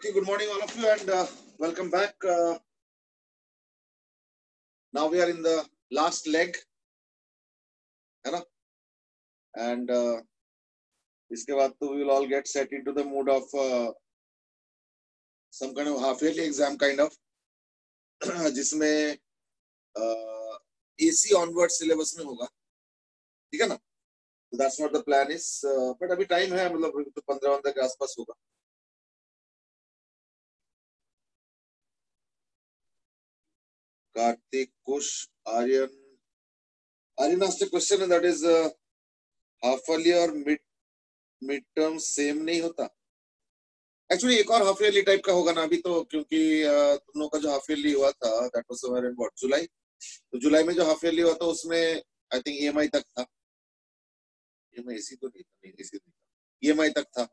Okay, good morning, all of you, and uh, welcome back. Uh, now we are in the last leg, है ना? And uh, इसके बाद तो we will all get set into the mood of uh, some kind of half yearly exam, kind of, जिसमें uh, AC onward syllabus में होगा, ठीक है ना? So that's what the plan is. Uh, but अभी time है, मतलब तो पंद्रह पंद्रह के आसपास होगा. Karthik, Kush, Aryan. Aryan asked a question and that is uh, half yearly और mid mid term same नहीं होता। एक्चुअली एक और हाफ़ ईयरली टाइप का होगा ना अभी तो क्योंकि uh, तुम लोग का जो हाफ़ ईयरली हुआ था that was somewhere in what July तो जुलाई में जो हाफ़ ईयरली हुआ था उसमें आई थिंक ईएमआई तक था। ईएमआई एसी तो नहीं था नहीं एसी नहीं था। ईएमआई तक था।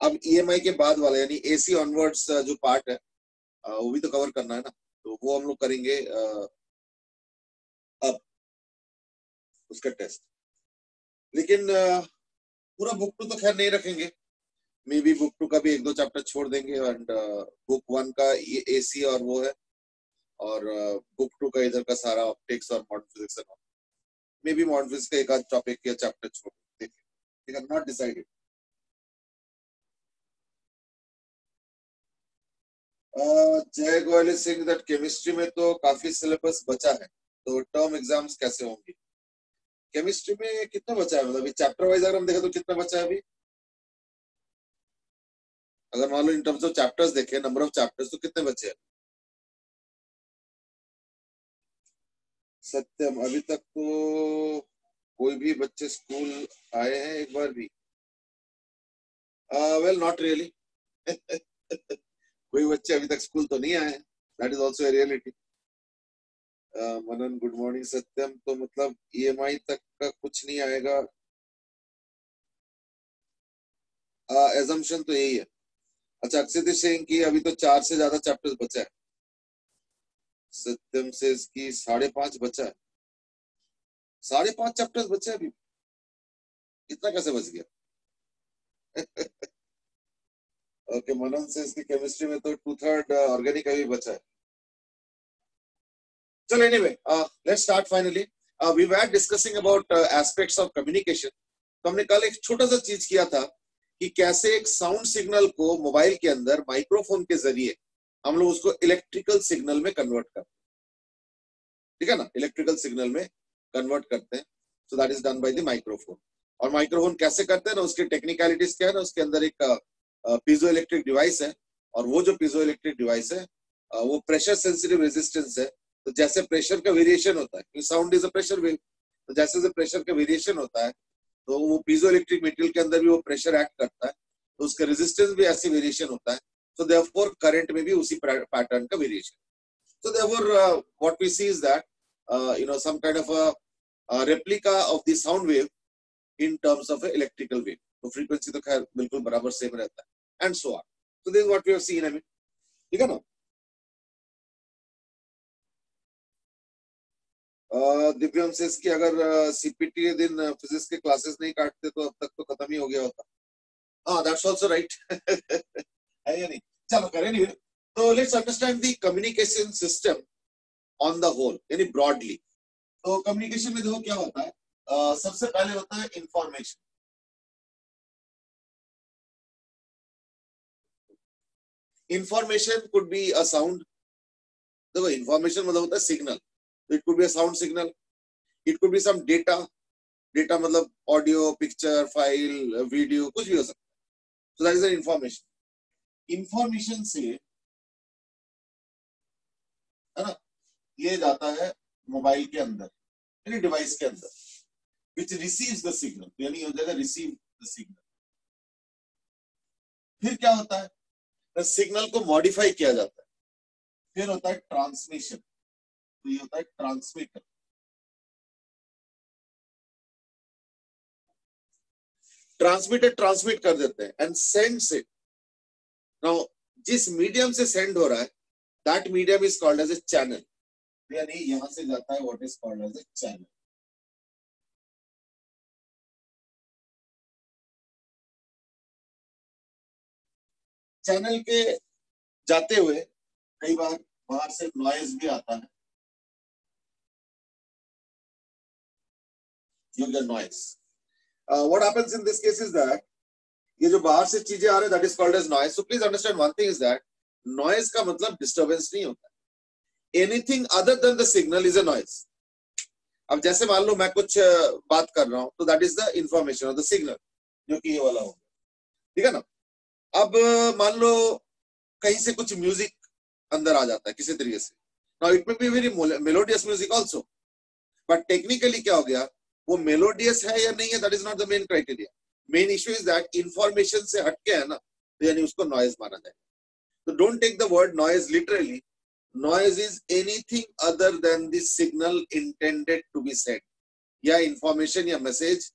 अब ईएमआई के बाद वाला यानी एसी ऑनवर्ड्स जो पार्ट है uh, वो भी तो कवर करना है ना। तो वो हम लोग करेंगे अब उसका टेस्ट लेकिन पूरा बुक टू तो खैर नहीं रखेंगे। मे बी बुक टू का भी एक दो चैप्टर छोड़ देंगे एंड बुक वन का ये सी और वो है। और बुक टू का इधर का सारा ऑप्टिक्स और modern physics maybe modern physics का एक आध टॉपिक या चैप्टर छोड़ देंगे। नॉट डिसाइडेड जय गोयल सिंह दैट केमिस्ट्री में तो काफ़ी सिलेबस बचा है। तो टर्म एग्ज़ाम्स कैसे होंगे? केमिस्ट्री में कितना बचा है? मतलब चैप्टर वाइज अगर हम देखें तो कितना बचा है अभी? अगर मान लो इन टर्म्स ऑफ़ चैप्टर्स देखें नंबर ऑफ़ चैप्टर्स तो कितने बचे हैं? सत्यम, अभी तक तो कोई भी बच्चे स्कूल आए हैं एक बार भी। वेल नॉट रियली कोई बच्चे अभी तक स्कूल तो नहीं आए that is also reality Manan good morning Satyam तो मतलब ईएमआई तक का कुछ नहीं आएगा। एजम्पशन तो यही है। अच्छा अक्षित सिंह की अभी तो चार से ज़्यादा चैप्टर्स बचा है। सत्यम से इसकी साढ़े पाँच बचा है। साढ़े पाँच चैप्टर्स बचे अभी। इतना कैसे बच गया? ओके मनन से इसकी केमिस्ट्री में तो टू थर्ड ऑर्गेनिक अभी बचा है। चलो anyway let's start finally we were discussing about aspects of communication तो हमने कल एक छोटा सा चीज़ किया था कि कैसे एक साउंड सिग्नल को मोबाइल के अंदर माइक्रोफोन के ज़रिए हम लोग उसको इलेक्ट्रिकल सिग्नल में कन्वर्ट करते हैं। ठीक है ना? इलेक्ट्रिकल सिग्नल में कन्वर्ट करते हैं। So that is done by the microphone और माइक्रोफोन कैसे करते हैं ना? उसकी टेक्निकलिटीज क्या है ना? उसके अंदर एक पीजो इलेक्ट्रिक डिवाइस है और वो जो पीजो इलेक्ट्रिक डिवाइस है वो प्रेशर सेंसिटिव रेजिस्टेंस है। तो जैसे प्रेशर का वेरिएशन होता है sound is a pressure wave तो जैसे जैसे प्रेशर का वेरिएशन होता है तो वो पीजो इलेक्ट्रिक मेटेरियल के अंदर भी वो प्रेशर एक्ट करता है तो उसका रेजिस्टेंस भी ऐसी वेरिएशन होता है। So therefore current में भी उसी pattern का variation so therefore uh, what we see is that uh, you know some kind of a, a replica of the sound wave in terms of a electrical wave तो frequency तो खैर बिल्कुल बराबर same रहता है। So on. So this is what we have seen I ठीक है ना? दिव्यम से इसकी अगर सीपीटी के दिन फिजिक्स के क्लासेस नहीं काटते तो अब तक तो खत्म ही हो गया होता। हाँ दैट्स आल्सो राइट है या नहीं? चलो करें नहीं तो let's understand the communication system on the whole यानी ब्रॉडली तो कम्युनिकेशन में देखो क्या होता है? uh, सबसे पहले होता है information information could be a sound देखो इंफॉर्मेशन मतलब होता है signal it could be a sound signal it could be some data data मतलब ऑडियो पिक्चर फ़ाइल वीडियो कुछ भी हो सकता है. So that is information information से, है ना, ये जाता है मोबाइल के अंदर, यानी डिवाइस के अंदर विच रिसीव्स द सिग्नल यानी हो जाएगा रिसीव द सिग्नल फिर क्या होता है? सिग्नल को मॉडिफाई किया जाता है। फिर होता है ट्रांसमिशन तो ये होता है ट्रांसमीटर ट्रांसमीटर ट्रांसमिट कर देते हैं एंड सेंड इट नाउ जिस मीडियम से सेंड हो रहा है that medium is called as a channel यानी यहाँ से जाता है what is called as a channel channel के जाते हुए कई बार बाहर से नॉइज़ भी आता है। You get noise. Uh, what happens ये जो बाहर से चीज़ें आ रहे that is called as noise so please understand one thing is that noise का मतलब डिस्टरबेंस नहीं होता। Anything other than the signal is a noise अब जैसे मान लो मैं कुछ बात कर रहा हूँ तो that is the information of the signal जो कि ये वाला होगा। ठीक है ना? अब, मान लो, कहीं से कुछ म्यूज़िक अंदर आ जाता है, किसी तरीके से। Now it may be very melodious music also but technically क्या हो गया? वो मेलोडियस है या नहीं है that is not the main criteria main issue is that information से हटके है ना तो यानी उसको नॉइज़ माना जाए। तो don't take the word noise literally noise is anything other than the signal intended to be send या इंफॉर्मेशन या मैसेज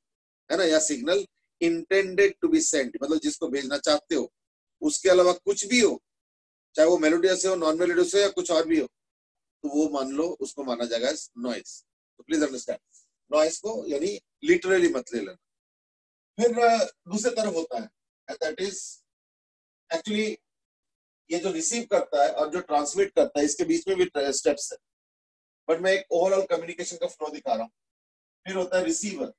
है ना, या signal intended to be send मतलब जिसको भेजना चाहते हो। उसके अलावा कुछ भी हो, चाहे वो मेलोडियस हो नॉन मेलोडियस हो या कुछ और भी हो तो वो मान लो, उसको माना जाएगा नॉइज़ तो प्लीज़ अंडरस्टैंड नॉइज़ को यानी लिटरली मत ले लेना। फिर दूसरे तरफ़ होता है दैट इज़ एक्चुअली ये जो रिसीव करता है और जो ट्रांसमिट करता है, इसके बीच में भी स्टेप्स है। बट मैं एक ओवरऑल कम्युनिकेशन का फ्लो दिखा रहा हूँ। फिर होता है receiver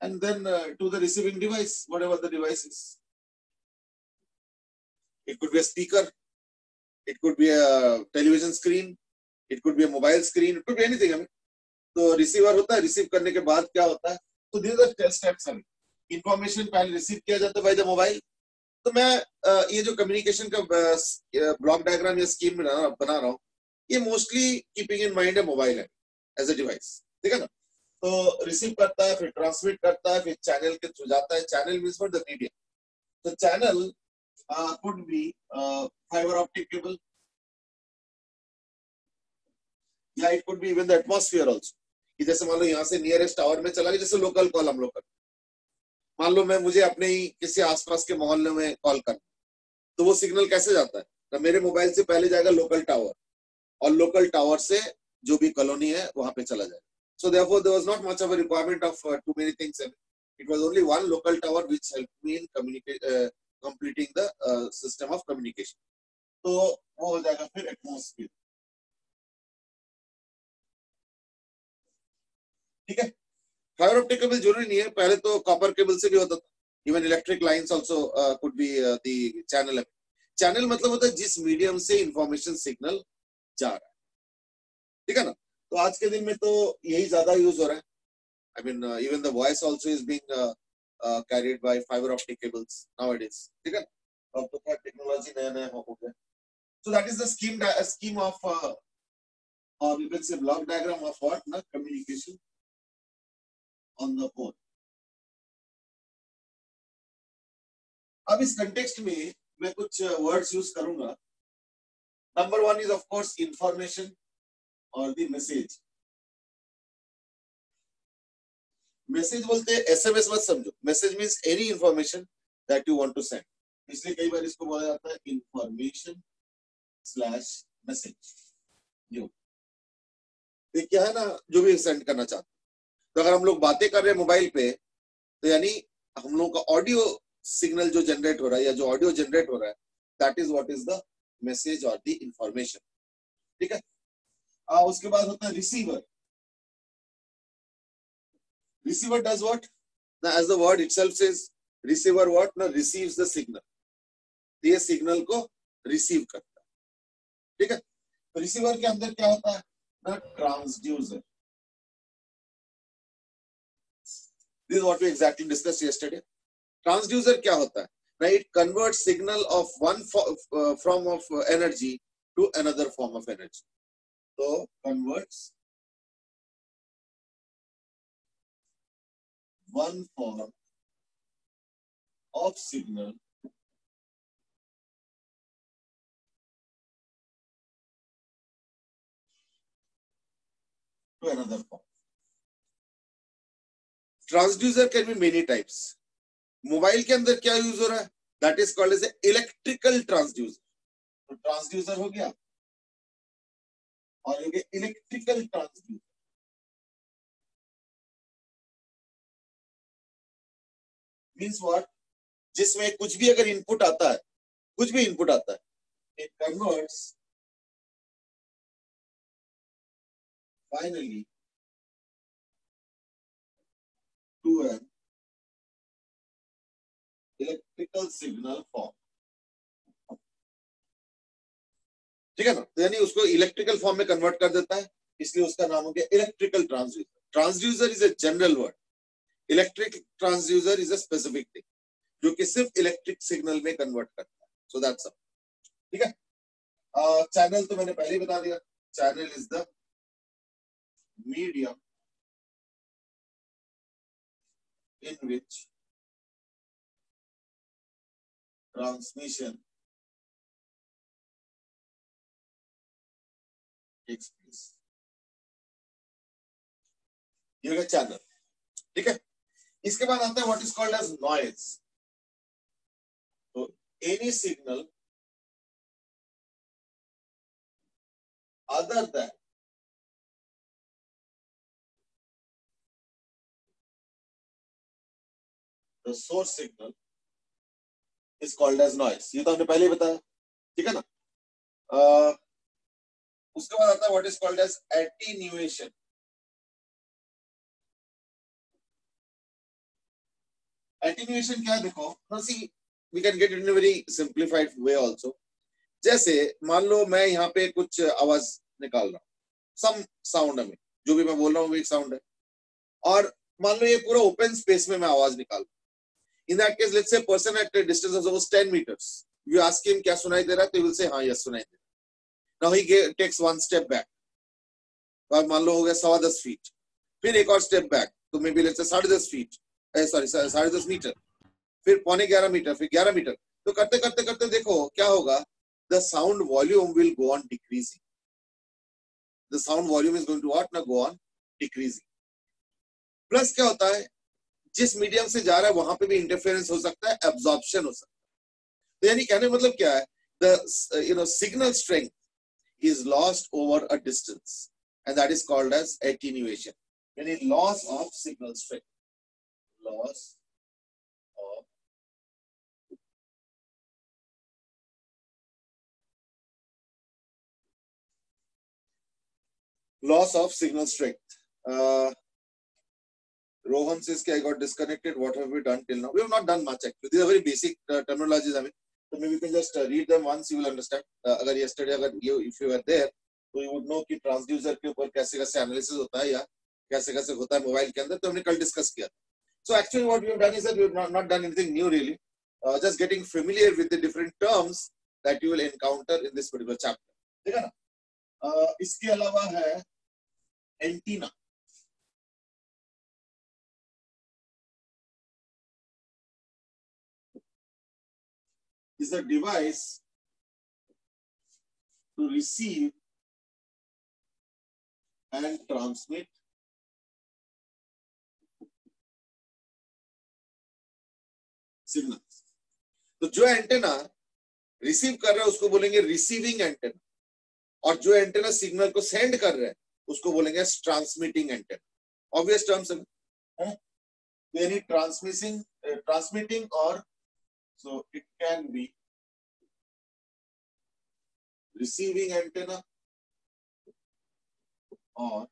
and then uh, to the receiving device, whatever the device is. It could be a speaker, it could be a television screen, it could be a mobile screen, it could be anything. I mean, तो receiver होता है receive करने के बाद क्या होता है तो दिस आर स्टेप्स हैं इंफॉर्मेशन पहले रिसीव किया जाता है बाय द मोबाइल तो मैं ये जो कम्युनिकेशन का ब्लॉक डायग्राम या स्कीम बना रहा हूँ ये मोस्टली कीपिंग इन माइंड है मोबाइल है एज अ डिवाइस ठीक है ना तो रिसीव करता है, फिर ट्रांसमिट करता है, फिर चैनल के थ्रू जाता है। Channel means for the media तो channel could be fibre optic cable या it could be even the atmosphere also कि जैसे मान लो यहाँ से नियरेस्ट टावर में चला गया, जैसे लोकल कॉल हम लोग करते मान लो मैं, मुझे अपने ही किसी आसपास के मोहल्ले में कॉल करना तो वो सिग्नल कैसे जाता है? तो मेरे मोबाइल से पहले जाएगा लोकल टावर और लोकल टावर से जो भी कॉलोनी है, वहाँ पे चला जाएगा। सो therefore there was not much of a requirement of uh, too many things it was only one local tower which helped me in communicate uh, completing the uh, system of communication तो वो हो जाएगा फिर atmosphere ठीक है fibre optic cable ज़रूरी नहीं है पहले तो कॉपर केबल से भी होता था even electric lines also could be the channel channel मतलब होता है जिस मीडियम से इंफॉर्मेशन सिग्नल जा रहा है ठीक है ना तो आज के दिन में तो यही ज़्यादा यूज़ हो रहा है। I mean even the voice also is being carried by fibre optic cables nowadays ठीक है? अब तो क्या टेक्नोलॉजी नया नया हो गया। So that is the scheme scheme of uh, or you can say block diagram of what? Na communication on the whole. अब इस कंटेक्स्ट में मैं कुछ वर्ड्स यूज़ करूँगा। Number one is of course information और द मैसेज मैसेज बोलते हैं SMS मत समझो। Message means any information that you want to send इसलिए कई बार इसको बोला जाता है इंफॉर्मेशन स्लैश मैसेज जो ये क्या है ना, जो भी सेंड करना चाहते तो अगर हम लोग बातें कर रहे हैं मोबाइल पे तो यानी हम लोगों का ऑडियो सिग्नल जो जनरेट हो रहा है, या जो ऑडियो जनरेट हो रहा है that is what is the message और द इंफॉर्मेशन ठीक है? आ, उसके बाद होता है receiver receiver does what as the word itself is receiver what न रिसीव द सिग्नल ये सिग्नल को रिसीव करता है। ठीक है? तो रिसीवर के अंदर क्या होता है? ना transducer this what to exactly discuss yesterday transducer क्या होता है? It convert signal of one form of energy to another form of energy So converts one form of signal to another form. Transducer can be many types mobile के अंदर क्या use हो रहा है? That is called as electrical transducer तो transducer हो गया। और इलेक्ट्रिकल ट्रांसड्यूसर मीन्स व्हाट जिसमें कुछ भी अगर इनपुट आता है, कुछ भी इनपुट आता है it converts finally to an electrical signal form ठीक है ना? तो यानी उसको इलेक्ट्रिकल फॉर्म में कन्वर्ट कर देता है, इसलिए उसका नाम हो गया electrical transducer transducer is a general word electric transducer is a specific thing जो कि सिर्फ़ इलेक्ट्रिक सिग्नल में कन्वर्ट करता है. सो दैट्स ऑल ठीक है? चैनल तो मैंने पहले ही बता दिया. Channel is the medium in which transmission takes. ये चैनल ठीक है? इसके बाद आता है what is called as noise तो any signal than the source signal is called as noise ये तो हमने पहले ही बताया। ठीक है ना? उसके बाद आता है what is called as attenuation attenuation क्या देखो? ना see we can get in very simplified way also जैसे मान लो मैं यहाँ पे कुछ आवाज़ निकाल रहा हूँ सम साउंड में जो भी मैं बोल रहा हूँ वो एक साउंड है। और मान लो ये पूरा ओपन स्पेस में मैं आवाज़ निकाल in that case let's say person at distance of suppose 10 metres you ask him क्या सुनाई दे रहा है तो विल से हाँ यस सुनाई दे रहा now he takes one step back और मान लो हो गया सवा दस फीट फिर एक और स्टेप बैक तो मे बी लेट्स साढ़े दस फीट सॉरी साढ़े दस मीटर फिर पौने ग्यारह मीटर फिर ग्यारह मीटर तो करते करते करते देखो क्या होगा? The sound volume will go on decreasing the sound volume is going to what ना गो ऑन डिक्रीजिंग प्लस क्या होता है? जिस मीडियम से जा रहा है, वहाँ पे भी इंटरफेरेंस हो सकता है एब्जॉर्प्शन हो सकता है. तो यानी कहने मतलब क्या है? The you know signal strength is lost over a distance and that is called as attenuation यानी loss of signal strength loss of loss of signal strength uh, Rohan says I got disconnected. What have we done till now? We have not done much actually. These are very basic uh, terminologies. I mean, so maybe you can just uh, read them once. You will understand. Uh, अगर yesterday अगर you if you were there, तो you would know कि transducer के ऊपर कैसे कैसे analysis होता है या कैसे कैसे होता है मोबाइल के अंदर तो हमने कल डिस्कस किया So actually what we have done is that we have not, not done anything new really. Uh, just getting familiar with the different terms that you will encounter in this particular chapter. ठीक है ना? Uh, इसके अलावा है antenna is a device to receive and transmit signal तो जो antenna receive कर रहा है, उसको बोलेंगे रिसीविंग एंटेना और जो एंटेना सिग्नल को सेंड कर रहा है, उसको बोलेंगे ट्रांसमिटिंग एंटेना ऑब्वियस टर्म्स है। यानी ट्रांसमिटिंग ट्रांसमिटिंग और So, it can be receiving antenna or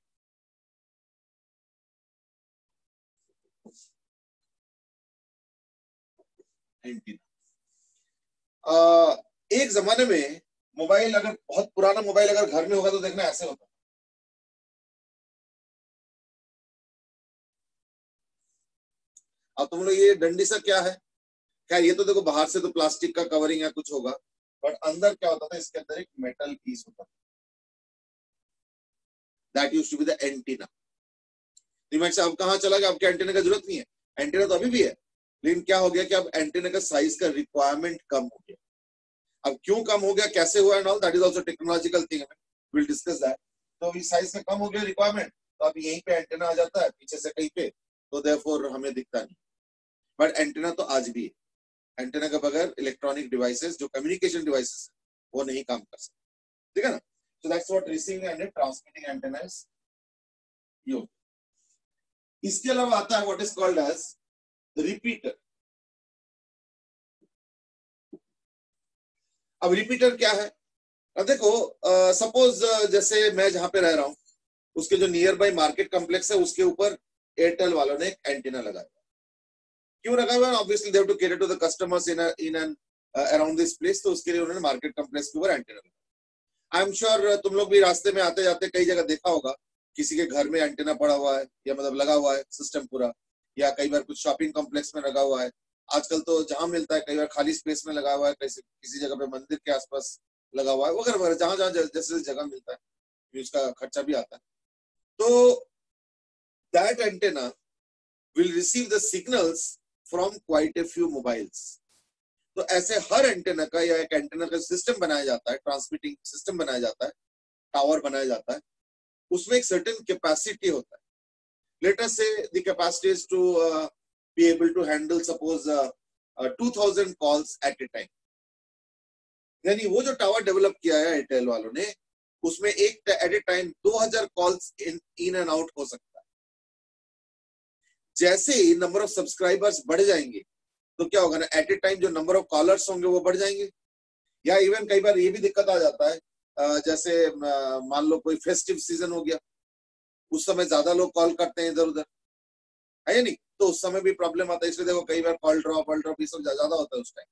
antenna एक जमाने में मोबाइल अगर बहुत पुराना मोबाइल अगर घर में होगा तो देखना ऐसे होता अब तुम लोग ये डंडी सा क्या है? खैर, ये तो देखो, बाहर से तो प्लास्टिक का कवरिंग या कुछ होगा बट अंदर क्या होता था, इसके अंदर एक मेटल पीस होता था। That use to be the antenna से अब कहाँ चला गया? आपके एंटीना का ज़रूरत नहीं है? एंटीना तो अभी भी है। लेकिन क्या हो गया कि अब एंटीना का साइज़ का रिक्वायरमेंट कम हो गया। अब क्यों कम हो गया, कैसे हुआ and all that is also technological thing will discuss that तो अभी साइज़ का कम हो गया रिक्वायरमेंट तो अब यहीं पे एंटीना आ जाता है, पीछे से कहीं पे तो देयरफॉर हमें दिखता नहीं। बट एंटीना तो आज भी है। एंटेना के बगैर इलेक्ट्रॉनिक डिवाइसेस जो कम्युनिकेशन डिवाइसेस वो नहीं काम कर सकते। ठीक है ना? So that's what receiving and transmitting antenna is यो इसके अलावा आता है what is called as repeater अब रिपीटर क्या है? अब देखो सपोज़ uh, uh, जैसे मैं जहाँ पे रह रहा हूँ उसके जो नियर बाय मार्केट कॉम्प्लेक्स है उसके ऊपर एयरटेल वालों ने एक एंटीना लगाया। क्यों लगा हुआ obviously they've to cater to the customers in in and around this place तो उसके लिए उन्होंने मार्केट कॉम्प्लेक्स के ऊपर एंटीना आई एम श्योर तुम लोग भी रास्ते में आते जाते कई जगह देखा होगा, किसी के घर में एंटीना पड़ा हुआ है, या मतलब लगा हुआ है सिस्टम पूरा, या कई बार कुछ शॉपिंग कॉम्प्लेक्स में लगा हुआ है। आजकल तो जहाँ मिलता है, कई बार खाली स्पेस में लगा हुआ है किसी किसी जगह पे मंदिर के आसपास लगा हुआ है, वगैरह वगैरह, जहाँ जहाँ जैसे जगह मिलता है उसका खर्चा भी आता है। तो that antenna will receive the signals from quite a few mobiles तो ऐसे हर एंटेना का या एक एंटेना का सिस्टम बनाया जाता है ट्रांसमिटिंग सिस्टम बनाया जाता है टावर बनाया जाता है उसमें एक सर्टेन कैपेसिटी होता है। Is to uh, be able to handle suppose uh, uh, 2000 calls at a time. यानी वो जो टावर डेवलप किया है एयरटेल वालों ने उसमें एक at a time 2000 calls in and out हो सकता है। जैसे ही नंबर ऑफ़ सब्सक्राइबर्स बढ़ जाएँगे तो क्या होगा ना एट ए टाइम जो नंबर ऑफ़ कॉलर्स होंगे वो बढ़ जाएँगे। या इवन कई बार ये भी दिक्कत आ जाता है जैसे मान लो कोई फेस्टिव सीज़न हो गया, उस समय ज़्यादा लोग कॉल करते हैं इधर उधर है या नहीं? तो उस समय भी प्रॉब्लम आता है, इसलिए देखो कई बार कॉल ड्रॉप कॉल ड्रॉप ये सब ज़्यादा होता है उस टाइम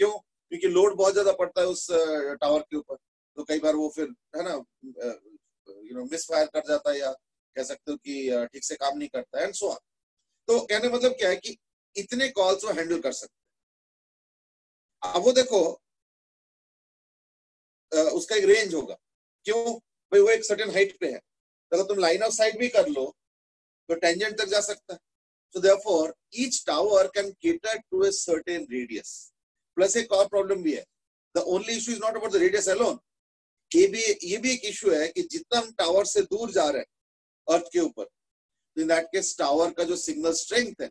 क्यों? क्योंकि लोड बहुत ज़्यादा पड़ता है उस टावर के ऊपर। तो कई बार वो फिर, है ना यू नो मिस फायर कर जाता है या कह सकते हो कि ठीक से काम नहीं करता है एंड सो ऑन तो कहने मतलब क्या है कि इतने कॉल्स वो हैंडल कर सकते अब वो देखो उसका एक रेंज होगा। क्यों? भाई वो एक सर्टेन हाइट पे है। तो अगर तुम लाइन ऑफ़ साइट भी कर लो तो टेंजेंट तक जा सकता है। So therefore, each tower can cater to a certain radius एक और प्रॉब्लम भी है। The only issue is not about the radius alone ये भी ये भी एक इशू है कि जितना हम टावर से दूर जा रहे हैं अर्थ के ऊपर तो इन दैट केस टावर का जो सिग्नल स्ट्रेंथ है,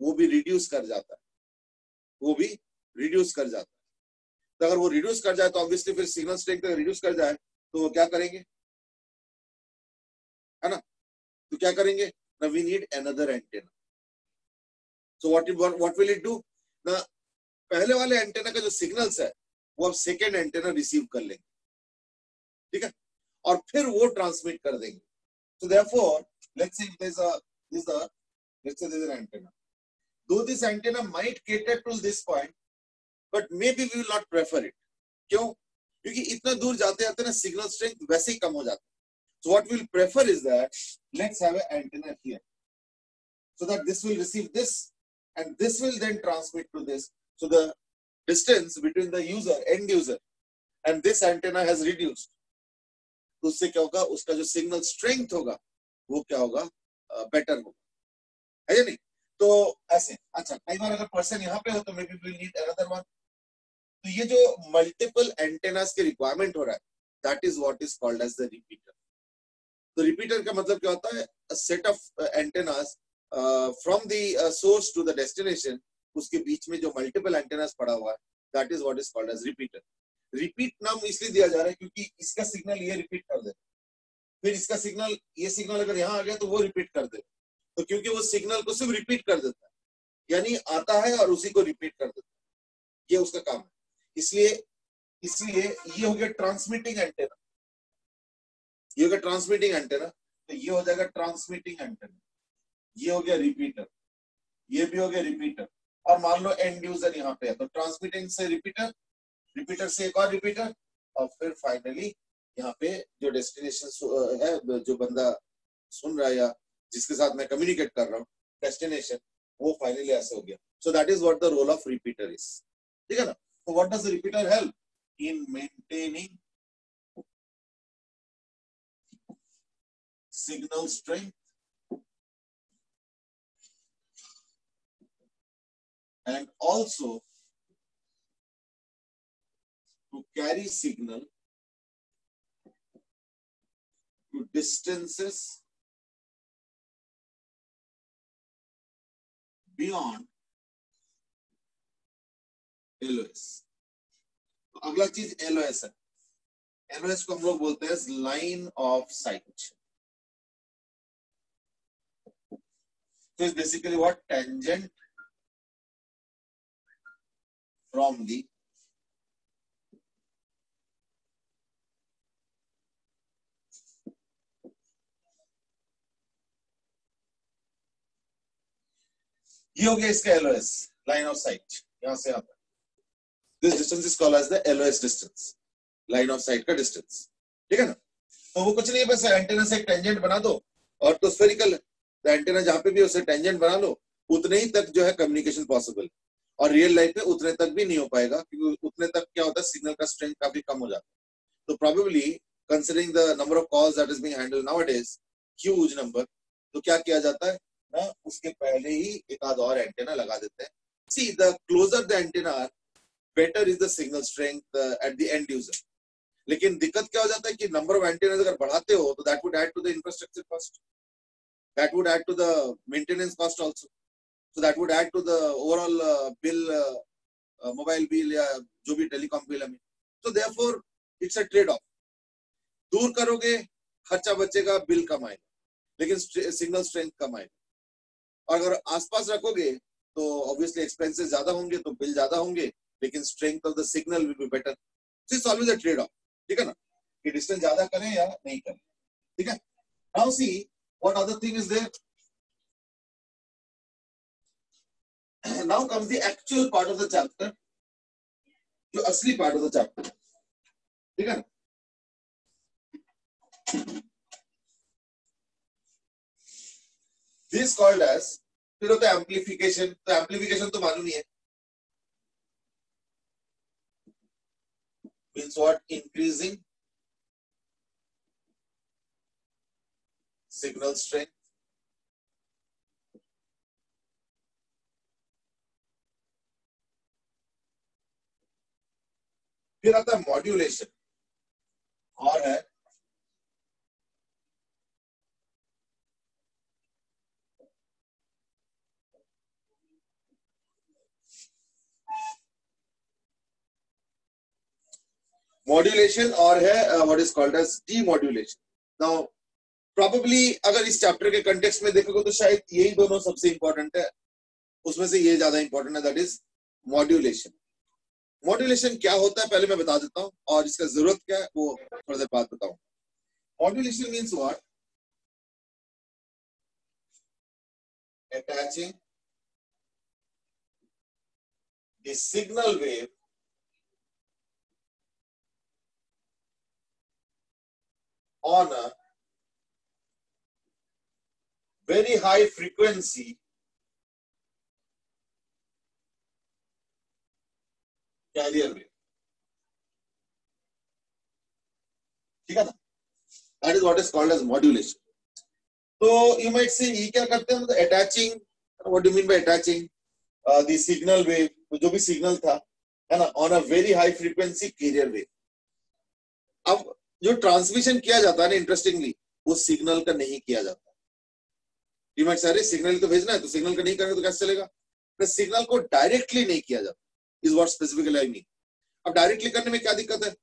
वो भी रिड्यूस कर जाता है। वो भी रिड्यूस कर जाता है। तो अगर वो रिड्यूस कर जाए तो ऑब्वियसली फिर सिग्नल स्ट्रेंथ अगर रिड्यूस कर जाए तो वो क्या करेंगे? है ना? तो क्या करेंगे? ना we need another antenna so what what will it do ना, पहले वाले एंटेना का जो सिग्नल्स है, वो अब सेकेंड एंटेना रिसीव कर लेंगे। ठीक है? और फिर वो ट्रांसमिट कर देंगे। So therefore let's say there's a this a let's say there's an antenna though this antenna might cater to this point but maybe we will not prefer it क्यों क्योंकि इतना दूर जाते जाते ना सिग्नल स्ट्रेंथ वैसे ही कम हो जाता है So what we'll prefer is that let's have an antenna here. So that this will receive this and this will then transmit to this. So the distance between the user, end user and this antenna has reduced. तो उससे क्या होगा उसका जो signal strength होगा वो क्या होगा? बेटर होगा। है या नहीं? तो ऐसे अच्छा कई बार अगर पर्सन यहाँ पे हो तो maybe will need another one तो ये जो मल्टीपल एंटेनास के रिक्वायरमेंट हो रहा है that is what is called as the repeater तो रिपीटर का मतलब क्या होता है? Set of antennas from the source to the destination उसके बीच में जो मल्टीपल एंटेनास पड़ा हुआ है that is what is called as repeater repeat नाम इसलिए दिया जा रहा है क्योंकि इसका सिग्नल ये रिपीट कर दे फिर इसका सिग्नल ये सिग्नल अगर यहाँ आ गया तो वो रिपीट कर दे तो क्योंकि वो सिग्नल को सिर्फ़ रिपीट कर देता है, यानी आता है और उसी को रिपीट कर देता है। ये उसका काम है। इसलिए इसलिए ये हो गया ट्रांसमिटिंग एंटेना ये हो गया ट्रांसमिटिंग एंटेना तो ये हो जाएगा ट्रांसमिटिंग एंटेना ये हो गया रिपीटर ये भी हो गया रिपीटर और मान लो एंड यूज़र यहाँ पे है तो ट्रांसमिटिंग से रिपीटर रिपीटर से एक और रिपीटर और फिर फाइनली यहाँ पे जो डेस्टिनेशन है जो बंदा सुन रहा है या जिसके साथ मैं कम्युनिकेट कर रहा हूँ डेस्टिनेशन वो फाइनली ऐसे हो गया। So that is what the role of repeater is ठीक है ना? तो what does repeater help in maintaining signal strength and also to carry signal to distances beyond LOS. तो अगला चीज़ LOS है LOS को हम लोग बोलते हैं लाइन ऑफ़ साइट तो basically what tangent from the ये हो गया इसका एलओएस लाइन ऑफ़ साइट यहाँ से आता this distance is called as the LOS distance line of sight का डिस्टेंस ठीक है ना? तो वो कुछ नहीं बस एंटेना से एक टेंजेंट बना दो और तो स्फेरिकल एंटेना जहाँ पे भी उसे टेंजेंट बना लो, उतने ही तक जो है कम्युनिकेशन पॉसिबल और रियल लाइफ में उतने तक भी नहीं हो पाएगा, क्योंकि उतने तक क्या होता है सिग्नल का स्ट्रेंथ काफ़ी कम हो जाता है। तो probably considering the number of calls that is being handle nowadays huge number तो क्या किया जाता है? ना उसके पहले ही एक आध और एंटेना लगा देते हैं। See the closer the antenna better is the signal strength at the end user लेकिन दिक्कत क्या हो जाता है कि नंबर ऑफ़ एंटेना अगर बढ़ाते हो तो that would add to the infrastructure cost that would add to the maintenance cost also add to the overall uh, bill uh, uh, mobile bill या जो भी टेलीकॉम बिल हमें so therefore it's a trade off दूर करोगे खर्चा बचेगा bill कम आएगा। लेकिन सिग्नल स्ट्रेंथ कम आएगा। और अगर आसपास रखोगे तो ऑब्वियसली एक्सपेंसेस ज़्यादा होंगे तो बिल ज़्यादा होंगे, लेकिन strength of the signal will be better it's always a trade off ठीक है ना? कि डिस्टेंस ज़्यादा करें या नहीं करें। ठीक है? Now see what other thing is there now comes the actual part of the chapter. जो असली part of the chapter. ठीक है ना? दिस कॉल्ड एज फिर होता है एम्पलीफिकेशन तो एम्पलीफिकेशन तो मालूम ही है। Means what increasing signal strength फिर आता है मॉड्यूलेशन और है मॉड्यूलेशन और है what is called as demodulation now probably अगर इस चैप्टर के कंटेक्स्ट में देखोगे तो शायद यही दोनों सबसे इंपॉर्टेंट है। उसमें से ये ज़्यादा इंपॉर्टेंट है दैट इज़ मॉड्यूलेशन मॉड्यूलेशन क्या होता है, पहले मैं बता देता हूँ, और इसका ज़रूरत क्या है, वो थोड़ा देर बाद बताऊँ modulation means what the signal wave on a very high frequency, carrier wave. ठीक है ना? That is what is called as modulation तो यू ये क्या करते हैं? मतलब attaching what do mean by attaching the signal wave जो भी सिग्नल था, है ना? On a very high frequency carrier wave अब जो ट्रांसमिशन किया जाता है ना इंटरेस्टिंगली वो सिग्नल का नहीं किया जाता। यू माइट सारे सिग्नल तो भेजना है तो सिग्नल का नहीं करेंगे तो कैसे चलेगा? सिग्नल को डायरेक्टली नहीं किया जाता is what specifically I mean अब डायरेक्टली करने में क्या दिक्कत है?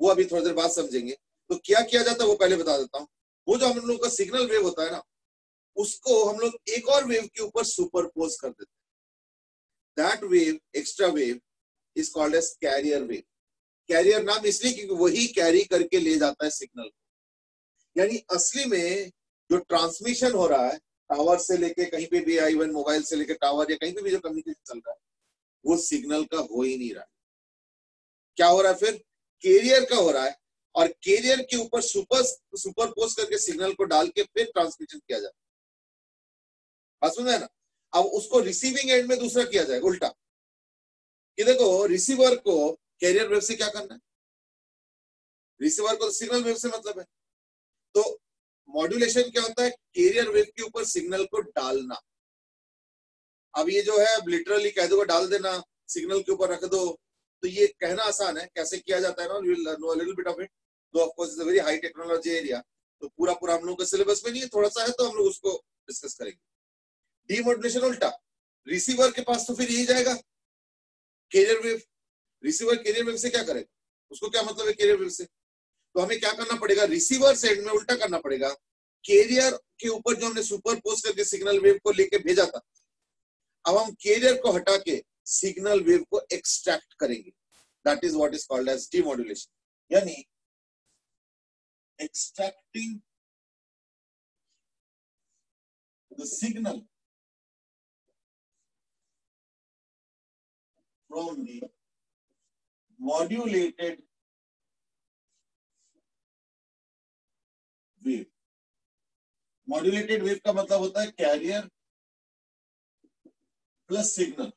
वो अभी थोड़ी देर बाद समझेंगे। तो क्या किया जाता है, वो पहले बता देता हूँ। वो जो हम लोगों का सिग्नल वेव होता है ना, उसको हम लोग एक और वेव के ऊपर सुपरपोज कर देते हैं। That wave extra wave is called as carrier wave carrier नाम इसलिए क्योंकि वही कैरी करके ले जाता है सिग्नल यानी असली में जो ट्रांसमिशन हो रहा है टावर से लेके कहीं पे भी इवन मोबाइल से लेके टावर या कहीं पे भी जो कम्युनिकेशन चल रहा है, वो सिग्नल का हो ही नहीं रहा क्या हो रहा है फिर? कैरियर का हो रहा है और कैरियर के ऊपर सुपर सुपरपोज करके सिग्नल को डाल के फिर ट्रांसमिशन किया जाए बात समझ ना? अब उसको रिसीविंग एंड में दूसरा किया जाए उल्टा। कि देखो रिसीवर को कैरियर वेव से क्या करना है? रिसीवर को सिग्नल वेव से मतलब है। तो मॉड्यूलेशन क्या होता है? कैरियर वेव के ऊपर सिग्नल को डालना। अब ये जो है लिटरली कह दो डाल देना सिग्नल के ऊपर रख दो। तो ये कहना आसान है, कैसे किया जाता है ना? No little bit of it though of course is very high technology area तो पूरा पूरा हम लोग का सिलेबस में नहीं है, थोड़ा सा है तो हम लोग उसको डिस्कस करेंगे। डीमोडुलेशन उल्टा। रिसीवर के पास तो फिर यही जाएगा। Carrier wave receiver carrier wave से क्या करेगा उसको क्या मतलब है कैरियर वेव से? तो हमें क्या करना पड़ेगा? रिसीवर साइड में उल्टा करना पड़ेगा। कैरियर के ऊपर जो हमने सुपर पोस्ट करके सिग्नल वेव को लेके भेजा था, अब हम कैरियर को हटा के सिग्नल वेव को एक्सट्रैक्ट करेंगे। That is what is called as demodulation यानी extracting the signal from the modulated wave. Modulated wave का मतलब होता है कैरियर प्लस सिग्नल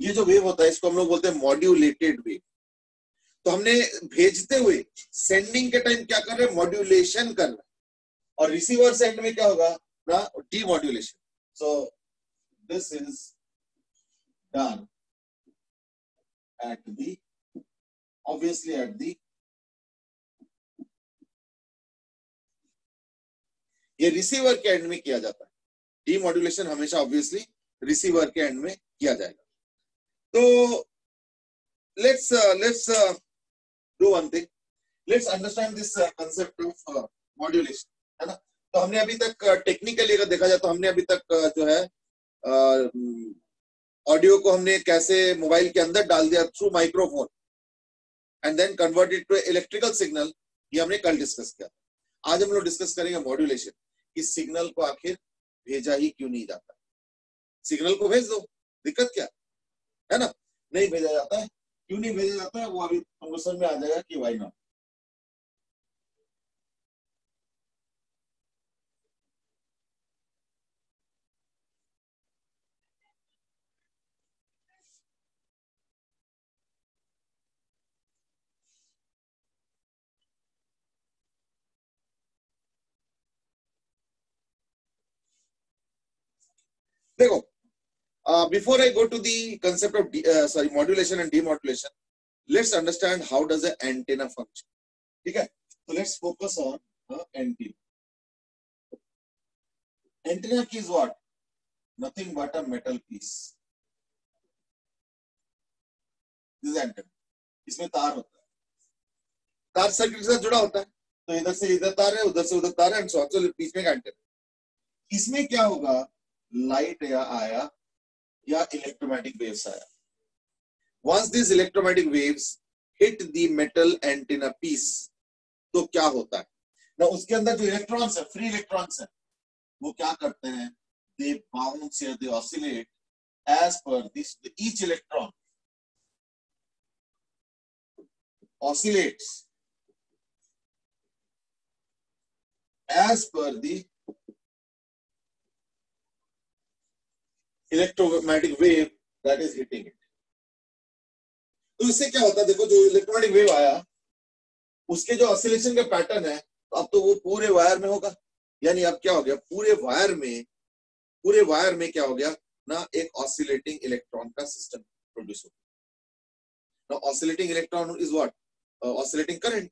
ये जो वेव होता है, इसको हम लोग बोलते हैं मॉड्यूलेटेड वेव तो हमने भेजते हुए सेंडिंग के टाइम क्या कर रहे हैं? मॉड्यूलेशन कर रहे और रिसीवर सेंड में क्या होगा? ना demodulation so this is done at the obviously at the ये रिसीवर के एंड में किया जाता है। डी मॉड्यूलेशन हमेशा ऑब्वियसली रिसीवर के एंड में किया जाएगा। तो let's let's do one thing let's understand this concept of modulation है ना? तो हमने अभी तक टेक्निकली uh, अगर देखा जाए तो हमने अभी तक uh, जो है ऑडियो को हमने कैसे मोबाइल के अंदर डाल दिया through microphone and then converted to electrical signal ये हमने कल डिस्कस किया। आज हम लोग डिस्कस करेंगे मॉड्यूलेशन कि सिग्नल को आखिर भेजा ही क्यों नहीं जाता? सिग्नल को भेज दो, दिक्कत क्या? है ना? नहीं भेजा जाता है क्यों नहीं भेजा जाता? है वो अभी समझ में आ जाएगा कि वाई नॉट देखो before I go to the concept of sorry modulation and demodulation let's understand how does antenna function ठीक है तो let's focus on antenna antenna की is what nothing but a metal piece this इसमें तार होता है। तार सर्किट के जुड़ा होता है। तो इधर से इधर तार है, उधर से उधर तार है एंड सो इसमें क्या होगा? लाइट या आया या इलेक्ट्रोमैटिक वेव्स आया। Once this electromagnetic waves hit the metal antenna piece तो क्या होता है? ना उसके अंदर जो इलेक्ट्रॉन्स है फ्री इलेक्ट्रॉन्स है, वो क्या करते हैं? दे बाउंस या they oscillate as per this each electron oscillates as per the electromagnetic wave that is hitting it. तो इससे क्या होता है? देखो, जो इलेक्ट्रोमैटिक वेव आया, उसके जो ऑसिलेशन का पैटर्न है तो अब तो वो पूरे वायर में होगा। यानी अब क्या हो गया? पूरे वायर में, पूरे वायर में क्या हो गया? ना एक ऑसिलेटिंग इलेक्ट्रॉन का सिस्टम प्रोड्यूस हो गया। Oscillating electron is what oscillating current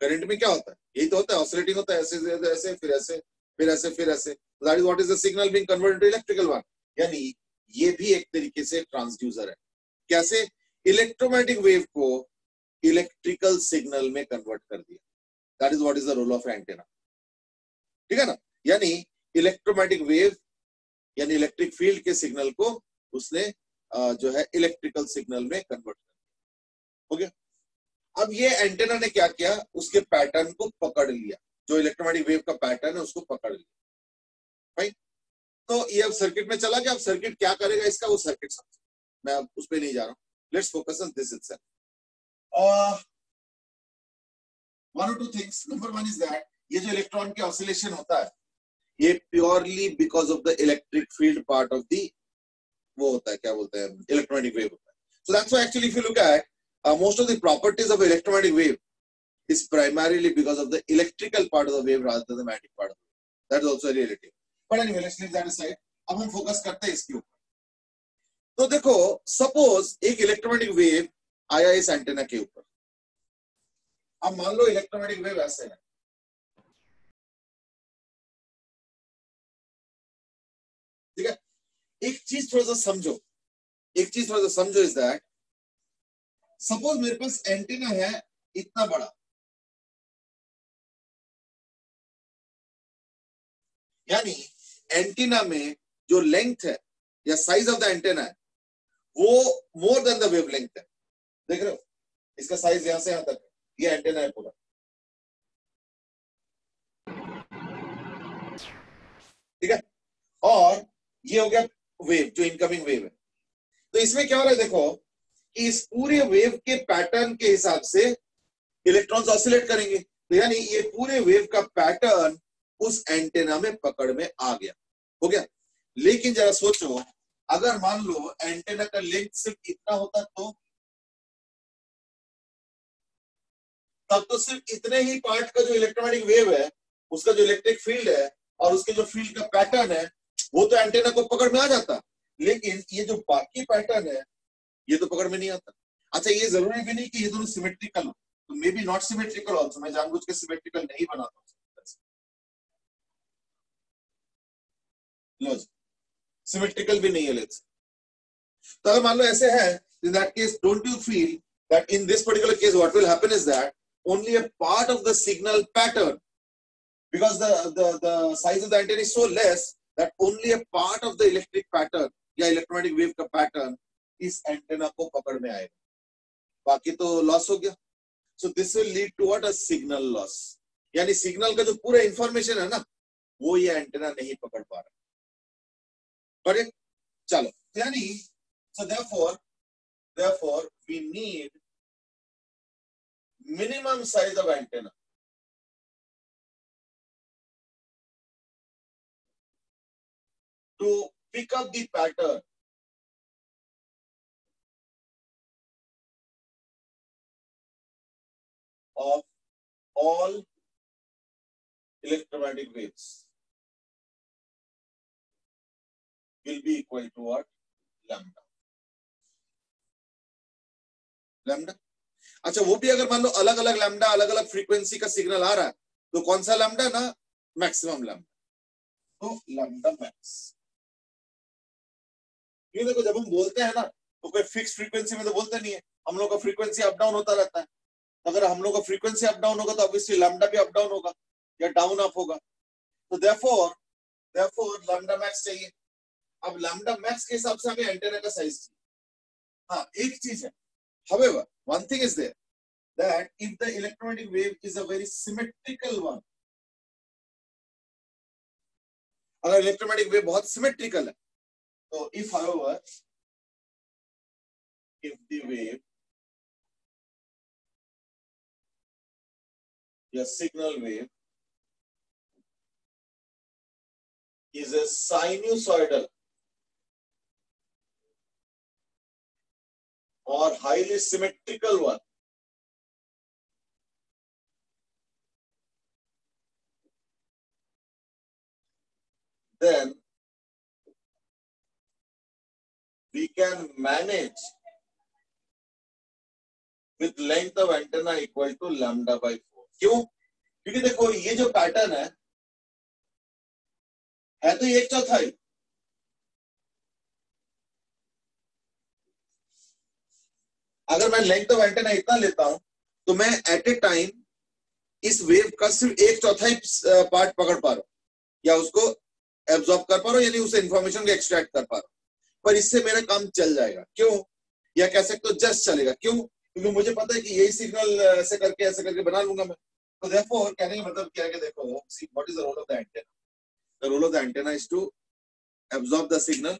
current में क्या होता है? यही तो होता है ऑसिलेटिंग होता है ऐसे ऐसे, फिर ऐसे फिर ऐसे फिर ऐसे। That is what is the signal being converted to electrical one यानी ये भी एक तरीके से ट्रांसड्यूसर है कैसे इलेक्ट्रोमैटिक वेव को इलेक्ट्रिकल सिग्नल में कन्वर्ट कर दिया that is what is the role of antenna ठीक है ना यानी इलेक्ट्रोमैटिक वेव यानी इलेक्ट्रिक फ़ील्ड के सिग्नल को उसने जो है इलेक्ट्रिकल सिग्नल में कन्वर्ट कर दिया ओके अब ये एंटेना ने क्या किया? उसके पैटर्न को पकड़ लिया। जो इलेक्ट्रोमैटिक वेव का पैटर्न है, उसको पकड़ लिया। राइट तो ये अब सर्किट में चला गया, अब सर्किट क्या करेगा इसका वो सर्किट समझ। मैं अब उस पर नहीं जा रहा हूँ। Let's focus on this itself one two things number one is that ये जो इलेक्ट्रॉन के ऑसिलेशन होता है, ये purely because of the electric field part of the वो होता है, क्या बोलते हैं इलेक्ट्रॉनिक वेव होता है। So that's actually if you look at most of the properties of electromagnetic wave of the electrical part of the wave rather than the magnetic part of the wave. That is also relative. But anyway, let's leave that aside. अब हम focus करते हैं इसके ऊपर। तो देखो suppose एक इलेक्ट्रोमैटिक wave आया इस एंटेना के ऊपर। अब मान लो इलेक्ट्रोमैटिक वेव ऐसे है। ठीक है? एक चीज़ थोड़ा सा समझो। एक चीज़ थोड़ा सा समझो इज़ दैट सपोज़ मेरे पास एंटीना है इतना बड़ा। यानी एंटीना में जो लेंथ है या साइज़ ऑफ़ द एंटेना है, वो more than the wave length है। देख रहे हो? इसका साइज़ यहाँ से यहाँ तक है। ये एंटेना है पूरा। ठीक है? और ये हो गया वेव जो इनकमिंग वेव है। तो इसमें क्या हो रहा है देखो कि इस पूरे वेव के पैटर्न के हिसाब से इलेक्ट्रॉन्स ऑसिलेट करेंगे। तो यानी ये पूरे वेव का पैटर्न उस एंटेना में पकड़ में आ गया। हो गया। लेकिन जरा सोचो, अगर मान लो एंटेना का लेंथ सिर्फ़ इतना होता तो? तब तो सिर्फ़ इतने ही पार्ट का जो इलेक्ट्रोमैग्नेटिक वेव है, उसका जो इलेक्ट्रिक फ़ील्ड है और उसके जो फ़ील्ड का पैटर्न है, वो तो एंटेना को पकड़ में आ जाता। लेकिन ये जो बाकी पैटर्न है, ये तो पकड़ में नहीं आता। अच्छा ये ज़रूरी भी नहीं कि ये दोनों सिमेट्रिकल हो। तो may be not symmetrical also मैं जानबूझ के सिमेट्रिकल नहीं बनाता। सिमेट्रिकल भी नहीं है लेंस तो अगर मान लो ऐसे है in that case don't you feel that in this particular case what will happen is that only a part of the signal pattern because the the the size of the antenna is so less that only a part of the electric pattern या electromagnetic wave का pattern इस antenna को पकड़ में आएगा. बाकी तो loss हो गया. So this will lead to what a signal loss यानी सिग्नल का जो पूरा इंफॉर्मेशन है ना, वो ये एंटेना नहीं पकड़ पा रहा. बट चलो यानी so therefore therefore we need minimum size of antenna to pick up the pattern of all electromagnetic waves will be equal to what? Lambda. Lambda. अच्छा वो भी अगर मान लो अलग अलग लैमडा अलग अलग फ्रीक्वेंसी का सिग्नल आ रहा है तो कौन सा लैमडा ना? मैक्सिमम लैमडा तो लैमडा मैक्स ये देखो, जब हम बोलते हैं ना तो कोई फिक्स फ्रीक्वेंसी में तो बोलते नहीं है। हम लोग का फ्रीक्वेंसी अप डाउन होता रहता है। अगर हम लोग का फ्रीक्वेंसी अप डाउन होगा तो ऑब्वियसली लैम्डा भी अप डाउन होगा, या डाउन अप होगा। तो देयरफॉर देयरफॉर लैम्डा मैक्स चाहिए। अब लैम्डा मैक्स के हिसाब से हमें एंटेना का साइज़ चाहिए। हाँ एक चीज़ है। However, one thing is there that if the electromagnetic wave is a very symmetrical one, अगर इलेक्ट्रोमैटिक वेव बहुत सिमेट्रिकल है तो if however if the wave या signal wave is a sinusoidal or highly symmetrical one. Then we can manage with length of antenna equal to lambda by 4. क्यों क्योंकि देखो ये जो पैटर्न है है तो एक चौथाई अगर मैं लेंथ ऑफ़ एंटेना इतना लेता हूँ तो मैं एट ए टाइम इस वेव का सिर्फ़ एक चौथाई पार्ट पकड़ पा रहा हूँ। या उसको एब्जॉर्ब कर पा रहा हूँ उसे इंफॉर्मेशन को एक्सट्रैक्ट कर पा रहा हूँ। पर इससे मेरा काम चल जाएगा। क्यों? या कह सकते हो जस्ट चलेगा। क्यों? क्योंकि मुझे पता है कि यही सिग्नल ऐसे करके ऐसे करके बना लूँगा मैं। तो देखो कहने का मतलब क्या है देखो what is the role of the antenna the role of the antenna is to absorb the signal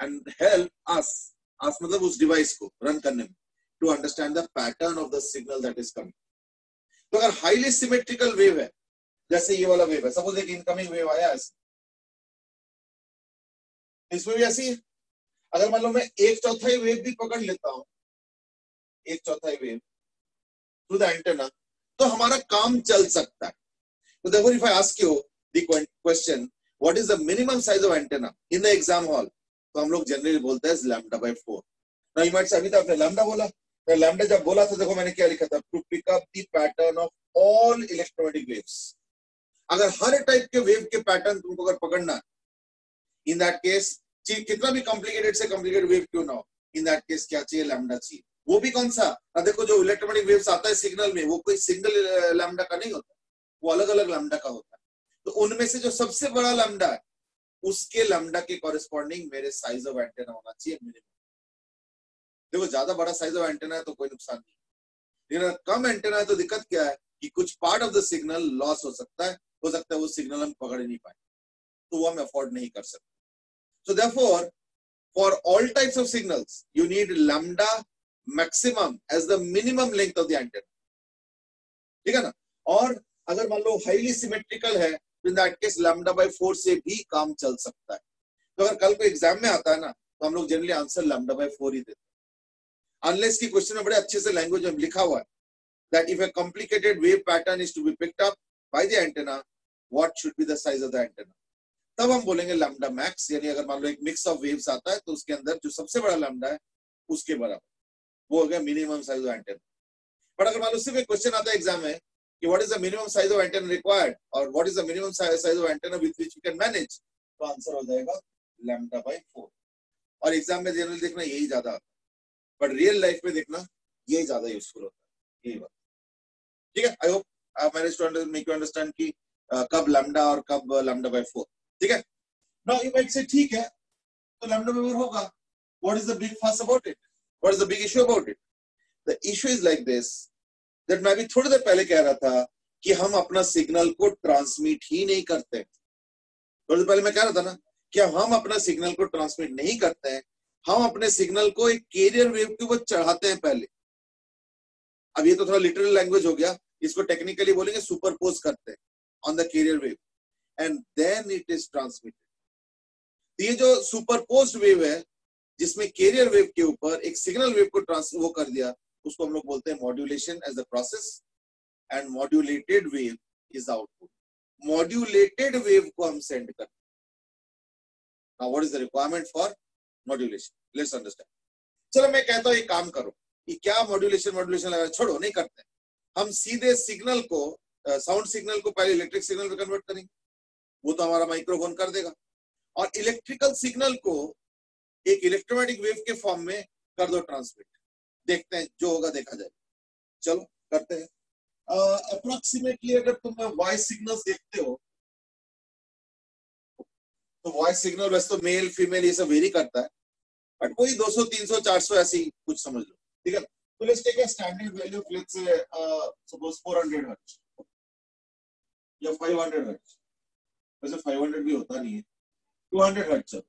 and help us us मतलब उस डिवाइस को रन करने में। To understand the pattern of the signal that is coming तो अगर highly symmetrical wave है, जैसे ये वाला वेव है सपोज़ एक इनकमिंग वेव आया ऐसे। इसमें भी ऐसी है अगर मान लो मैं एक चौथाई वेव भी पकड़ लेता हूँ, एक चौथाई वेव थ्रू द एंटेना तो हमारा काम चल सकता है। तो देखो if I ask you question what is the minimum size of antenna in the exam hall तो हम लोग जनरली बोलते हैं लैम्डा बाय फोर ना से अभी तो आपने लैम्डा बोला। तो लैम्डा जब बोला था देखो मैंने क्या लिखा था to pick up the pattern of all electromagnetic waves अगर हर टाइप के वेव के पैटर्न तुमको अगर पकड़ना इन दैट केस कितना भी कॉम्प्लिकेटेड से कॉम्प्लिकेटेड वेव क्यों ना हो इन दैट केस क्या चाहिए लैम्डा चाहिए? वो भी कौन सा? ना देखो जो इलेक्ट्रोमैग्नेटिक वेव्स आता है सिग्नल में, वो कोई सिंगल लैम्डा का नहीं होता, वो अलग अलग लैम्डा का होता है। तो उनमें से जो सबसे बड़ा लैम्डा है, उसके लैम्डा के कॉरेस्पॉन्डिंग मेरे साइज़ ऑफ़ एंटेना होना चाहिए मिनिमम देखो ज़्यादा बड़ा साइज़ ऑफ़ एंटेना है तो कोई नुकसान नहीं लेकिन कम एंटेना है तो दिक्कत क्या है कि कुछ part of the signal loss हो सकता है हो सकता है वो सिग्नल हम पकड़ नहीं पाए तो वो हम अफोर्ड नहीं कर सकते। So therefore for all types of signals, you need lambda maximum as the minimum length of the antenna. ठीक है ना? और अगर मान लो हाईली सिमेट्रिकल है तो in that case lambda by four से भी काम चल सकता है। तो अगर कल को एग्ज़ाम में आता है ना तो हम लोग generally answer lambda by four ही देते हैं। अनलेस की क्वेश्चन में बड़े अच्छे से लैंग्वेज में लिखा हुआ है that if a complicated wave pattern is to be picked up by the antenna, what should be the size of the antenna? तब हम बोलेंगे लैम्डा मैक्स यानी अगर मान लो एक मिक्स ऑफ़ वेव्स आता है तो उसके अंदर जो सबसे बड़ा लैम्डा है उसके बराबर। वो हो गया minimum size of antenna but अगर मान लो सिर्फ़ एक क्वेश्चन आता है एग्ज़ाम में कि what is the minimum size of antenna required और what is the minimum size of antenna with which you can manage तो आंसर हो जाएगा लैम्डा बाय 4 और एग्ज़ाम में जनरल देखना यही ज़्यादा बट रियल लाइफ में देखना यही ज़्यादा यूजफुल होता है। यही बात। ठीक है? I hope to make you understand कि कब लैम्डा और कब लैम्डा बाय 4 ठीक है? नाउ यू माइट से ठीक है तो लैम्डा बाय 4 होगा। What is the big fuss about it what is the big issue about it the issue is like this that मैं भी थोड़ी देर पहले कह रहा था कि हम अपना सिग्नल को ट्रांसमिट ही नहीं करते। थोड़ी देर पहले मैं कह रहा था ना कि हम अपना सिग्नल को ट्रांसमिट नहीं करते हैं हम अपने सिग्नल को एक कैरियर वेव के ऊपर चढ़ाते हैं पहले। अब ये तो थोड़ा लिटरल लैंग्वेज हो गया। इसको टेक्निकली बोलेंगे सुपरपोज करते हैं on the carrier wave and then it is transmitted ये जो सुपरपोज वेव है, जिसमें कैरियर वेव के ऊपर एक सिग्नल वेव को ट्रांस वो कर दिया, उसको हम लोग बोलते हैं modulation as the process and modulated wave is output modulated wave को हम सेंड करते हैं। Now, what is the requirement modulation. Let's understand. चलो मैं कहता हूँ ये काम करो। कि क्या मॉड्यूलेशन मॉड्यूलेशन लगा छोड़ो नहीं करते। हम सीधे सिग्नल को साउंड सिग्नल को पहले इलेक्ट्रिक सिग्नल में कन्वर्ट करेंगे। वो तो हमारा माइक्रोफोन कर देगा। और इलेक्ट्रिकल सिग्नल को एक इलेक्ट्रोमैटिक वेव के फॉर्म में कर दो ट्रांसमिट देखते हैं जो होगा देखा जाए। चलो करते हैं। अप्रोक्सीमेटली uh, अगर तुम वॉइस सिग्नल देखते हो तो वॉइस सिग्नल वैसे तो मेल फीमेल ये सब वेरी करता है। बट कोई 200 300 400 ऐसी कुछ समझ लो। ठीक है? तो let's take a standard value of let's say suppose 400 hertz या 500 हर्ट्ज वैसे 500 भी होता नहीं है। 200 hertz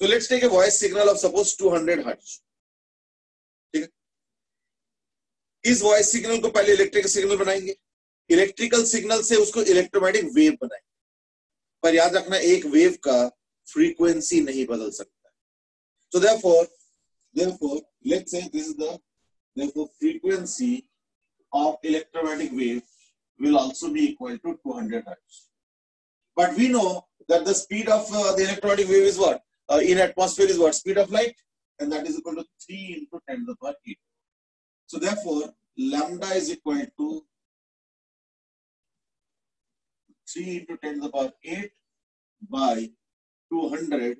so let's take a voice signal of, suppose 200 hertz ठीक है? इस वॉइस सिग्नल को पहले इलेक्ट्रिकल सिग्नल बनाएँगे। इलेक्ट्रिकल सिग्नल से उसको इलेक्ट्रोमैटिक वेव बनाएँगे। पर याद रखना, एक वेव का फ्रीक्वेंसी नहीं बदल सकता। तो therefore therefore let's this is the frequency of electromagnetic wave will also be equal to 200 hertz but we know that the speed of the electromagnetic wave is what in atmosphere is what speed of light and that is equal to 3 10 to the power 8 so therefore lambda is equal to three into ten to the power 8 by 200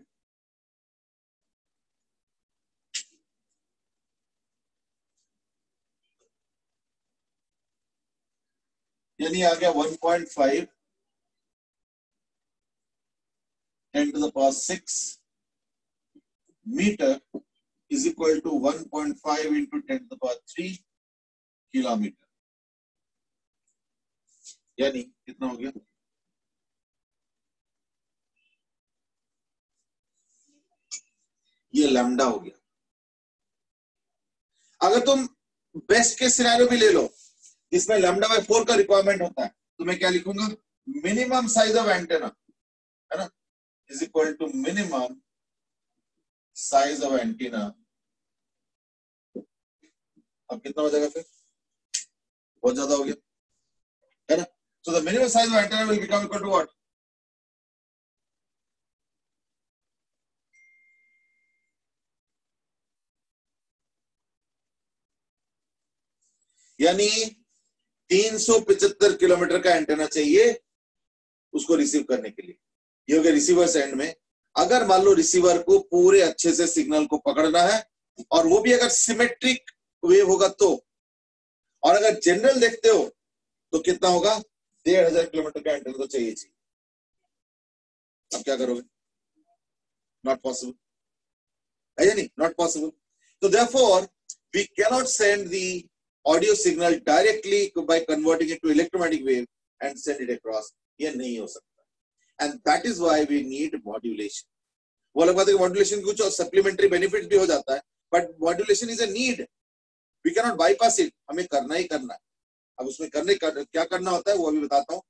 यानी आ गया 1.5 10 to the power 6 metre is equal to one point five into ten to the three kilometre यानी कितना हो गया? ये lambda हो गया। अगर तुम बेस्ट के सिनेरियो भी ले लो, जिसमें लैम्डा बाय फोर का रिक्वायरमेंट होता है तो मैं क्या लिखूँगा? मिनिमम साइज़ ऑफ़ एंटेना है ना? Is equal to minimum size of antenna अब कितना हो जाएगा फिर? बहुत ज़्यादा हो गया। है ना? So the minimum size of antenna will become equal to what यानी 375 किलोमीटर का एंटेना चाहिए उसको रिसीव करने के लिए। ये हो गया रिसीवर एंड में। अगर मान लो रिसीवर को पूरे अच्छे से सिग्नल को पकड़ना है, और वो भी अगर सिमेट्रिक वेव होगा तो। और अगर जनरल देखते हो तो कितना होगा? डेढ़ हज़ार किलोमीटर का एंटेना तो चाहिए चाहिए अब क्या करोगे? नॉट पॉसिबल है नहीं? नॉट पॉसिबल तो therefore we cannot send the audio signal directly by converting it to electromagnetic wave and send it across ये नहीं हो सकता। And that is why we need modulation. वो अलग बात है मॉड्यूलेशन कुछ सप्लीमेंट्री बेनिफिट भी हो जाता है but modulation is a need we can not bypass it हमें करना ही करना है। अब उसमें करने कर, क्या करना होता है वो अभी बताता हूँ।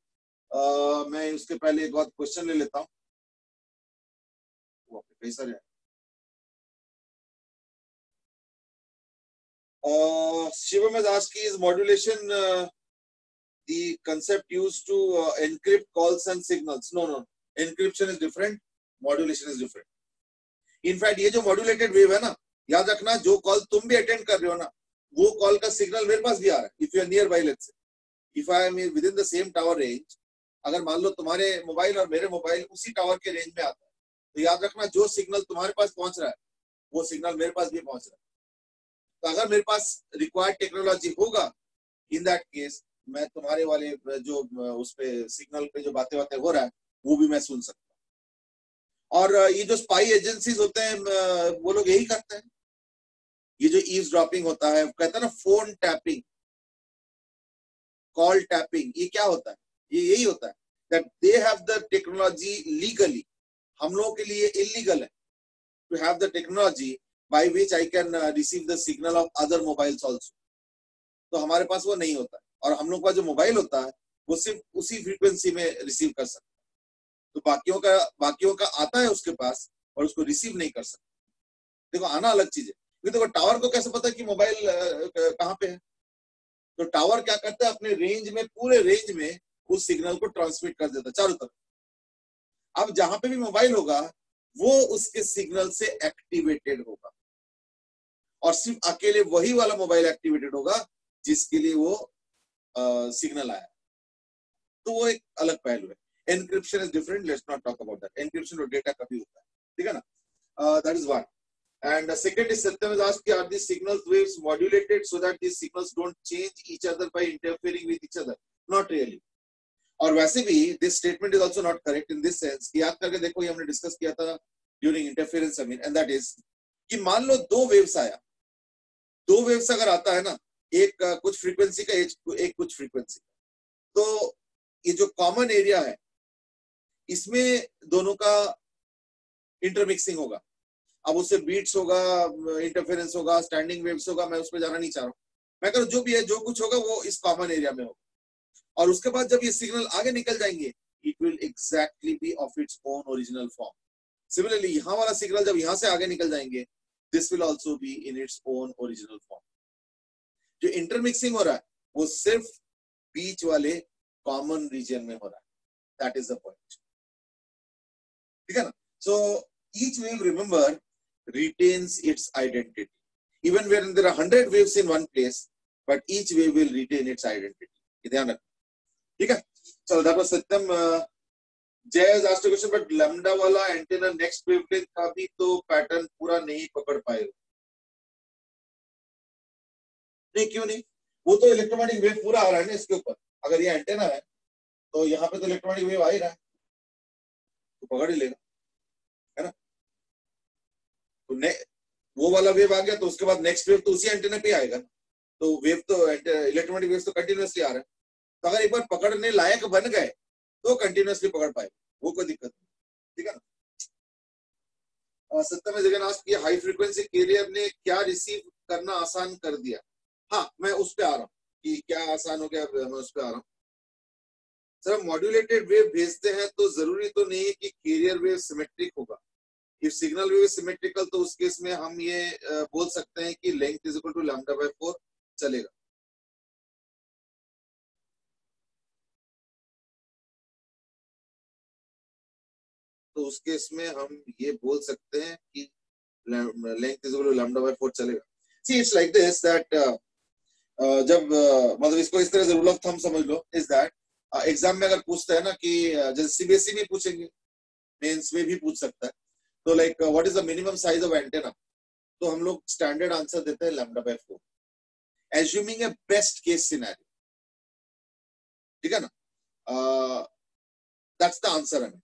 uh, मैं उसके पहले एक बात क्वेश्चन ले लेता हूँ। कई सारे Uh, Shivam has asked, is modulation uh, the concept used to uh, encrypt calls and signals? No, no. Encryption is different. Modulation is different. In fact, ये जो modulated wave है ना याद रखना जो कॉल तुम भी अटेंड कर रहे हो ना वो कॉल का सिग्नल मेरे पास भी आ रहा है you are nearby let's if I am within the same tower range अगर मान लो तुम्हारे मोबाइल और मेरे मोबाइल उसी टावर के रेंज में आता है तो याद रखना जो सिग्नल तुम्हारे पास पहुँच रहा है वो सिग्नल मेरे पास भी पहुँच रहा है तो अगर मेरे पास रिक्वायर्ड टेक्नोलॉजी होगा इन दैट केस मैं तुम्हारे वाले जो उस पे सिग्नल पे जो बातें बातें हो रहा है, वो भी मैं सुन सकता हूँ। और ये जो स्पाई एजेंसीज होते हैं वो लोग यही करते हैं। ये जो ईज ड्रॉपिंग होता है, कहते हैं ना फ़ोन टैपिंग कॉल टैपिंग ये क्या होता है? ये यही होता है that they have the technology legally हम लोगों के लिए इलीगल है। To have the technology by which I can uh, receive the signal of other mobiles also. तो हमारे पास वो नहीं होता है। और हम लोग का जो मोबाइल होता है वो सिर्फ़ उसी फ्रीक्वेंसी में रिसीव कर सकता है। तो बाकियों का बाकियों का आता है उसके पास और उसको रिसीव नहीं कर सकता। देखो आना अलग चीज़ है। क्योंकि देखो टावर को कैसे पता कि मोबाइल कहाँ पे है? तो टावर क्या करता है? अपने रेंज में पूरे रेंज में उस सिग्नल को ट्रांसमिट कर देता है चारों तरफ़। अब जहाँ पे भी मोबाइल होगा वो उसके सिग्नल से एक्टिवेटेड होगा। और सिर्फ़ अकेले वही वाला मोबाइल एक्टिवेटेड होगा जिसके लिए वो सिग्नल आया। तो वो एक अलग पहलू है। Encryption is different let's not talk about that encryption और डेटा कभी होता है। ठीक है ना? That is one And the second is Satyam is asked, are these signals waves modulated so that these signals don't change each other by interfering with each other? Not really. और वैसे भी this statement is also not correct in this sense कि याद करके देखो ये हमने discuss किया था during interference I mean and that is कि मान लो दो वेव्स आया। दो वेव्स अगर आता है ना, एक कुछ फ्रीक्वेंसी का, एक कुछ फ्रीक्वेंसी का। तो ये जो कॉमन एरिया है, इसमें दोनों का इंटरमिक्सिंग होगा। अब उससे बीट्स होगा इंटरफेरेंस होगा स्टैंडिंग वेव्स होगा, मैं उस पर जाना नहीं चाह रहा हूँ। मैं कह जो भी है, जो कुछ होगा, वो इस कॉमन एरिया में होगा। और उसके बाद जब ये सिग्नल आगे निकल जाएँगे it will exactly be of its own original form similarly यहाँ वाला सिग्नल जब यहाँ से आगे निकल जाएँगे this will also be in its own original form. जो इंटरमिक्सिंग हो रहा है वो सिर्फ़ बीच वाले कॉमन रीजन में हो रहा है दैट इज़ द पॉइंट ठीक है ना so each wave remember retains its identity even when there are 100 waves in one place but each wave will retain its identity ठीक है चलो दैट वाज सत्यम जय a question but lambda वाला antenna next wavelength का भी तो pattern पूरा नहीं पकड़ पाएगा नहीं क्यों नहीं? वो तो इलेक्ट्रोमैग्नेटिक वेव पूरा आ रहा है ना इसके ऊपर। अगर ये एंटेना है तो यहाँ पे तो इलेक्ट्रोमैग्नेटिक वेव आ ही रहा है। तो पकड़ ही लेगा है ना? तो ने, वो वाला वेव आ गया तो उसके बाद नेक्स्ट वेव तो उसी एंटेना पे आएगा। तो वेव तो इलेक्ट्रोमैग्नेटिक वेव तो कंटिन्यूसली आ रहा है। तो अगर एक बार पकड़ने लायक बन गए तो कंटिन्यूसली पकड़ पाए। वो कोई दिक्कत नहीं। ठीक है ना? सत्तर में जगह की हाई फ्रीक्वेंसी कैरियर ने क्या रिसीव करना आसान कर दिया? हाँ मैं उस पर आ रहा हूँ कि क्या आसान हो गया, मैं उस पर आ रहा हूँ। सर मॉड्यूलेटेड वेव भेजते हैं तो ज़रूरी तो नहीं है कि कैरियर वेव सिमेट्रिक होगा। इफ़ सिग्नल वेव सिमेट्रिकल तो उस केस में हम ये बोल सकते हैं कि length is equal to lambda by four चलेगा। तो उस केस में हम ये बोल सकते हैं कि लेंथ इज़ लैम्डा बाय 4 चलेगा। See it's like this that जब uh, मतलब इसको इस तरह से रूल ऑफ़ थंब समझ लो इज़ दैट एग्ज़ाम में अगर पूछते हैं ना कि uh, जैसे सीबीएसई में पूछेंगे मेंस में भी पूछ सकता है। तो like what is the minimum size of antenna तो हम लोग स्टैंडर्ड आंसर देते हैं lambda by 4 assuming a best case scenario ठीक है ना? दैट्स द आंसर हमें।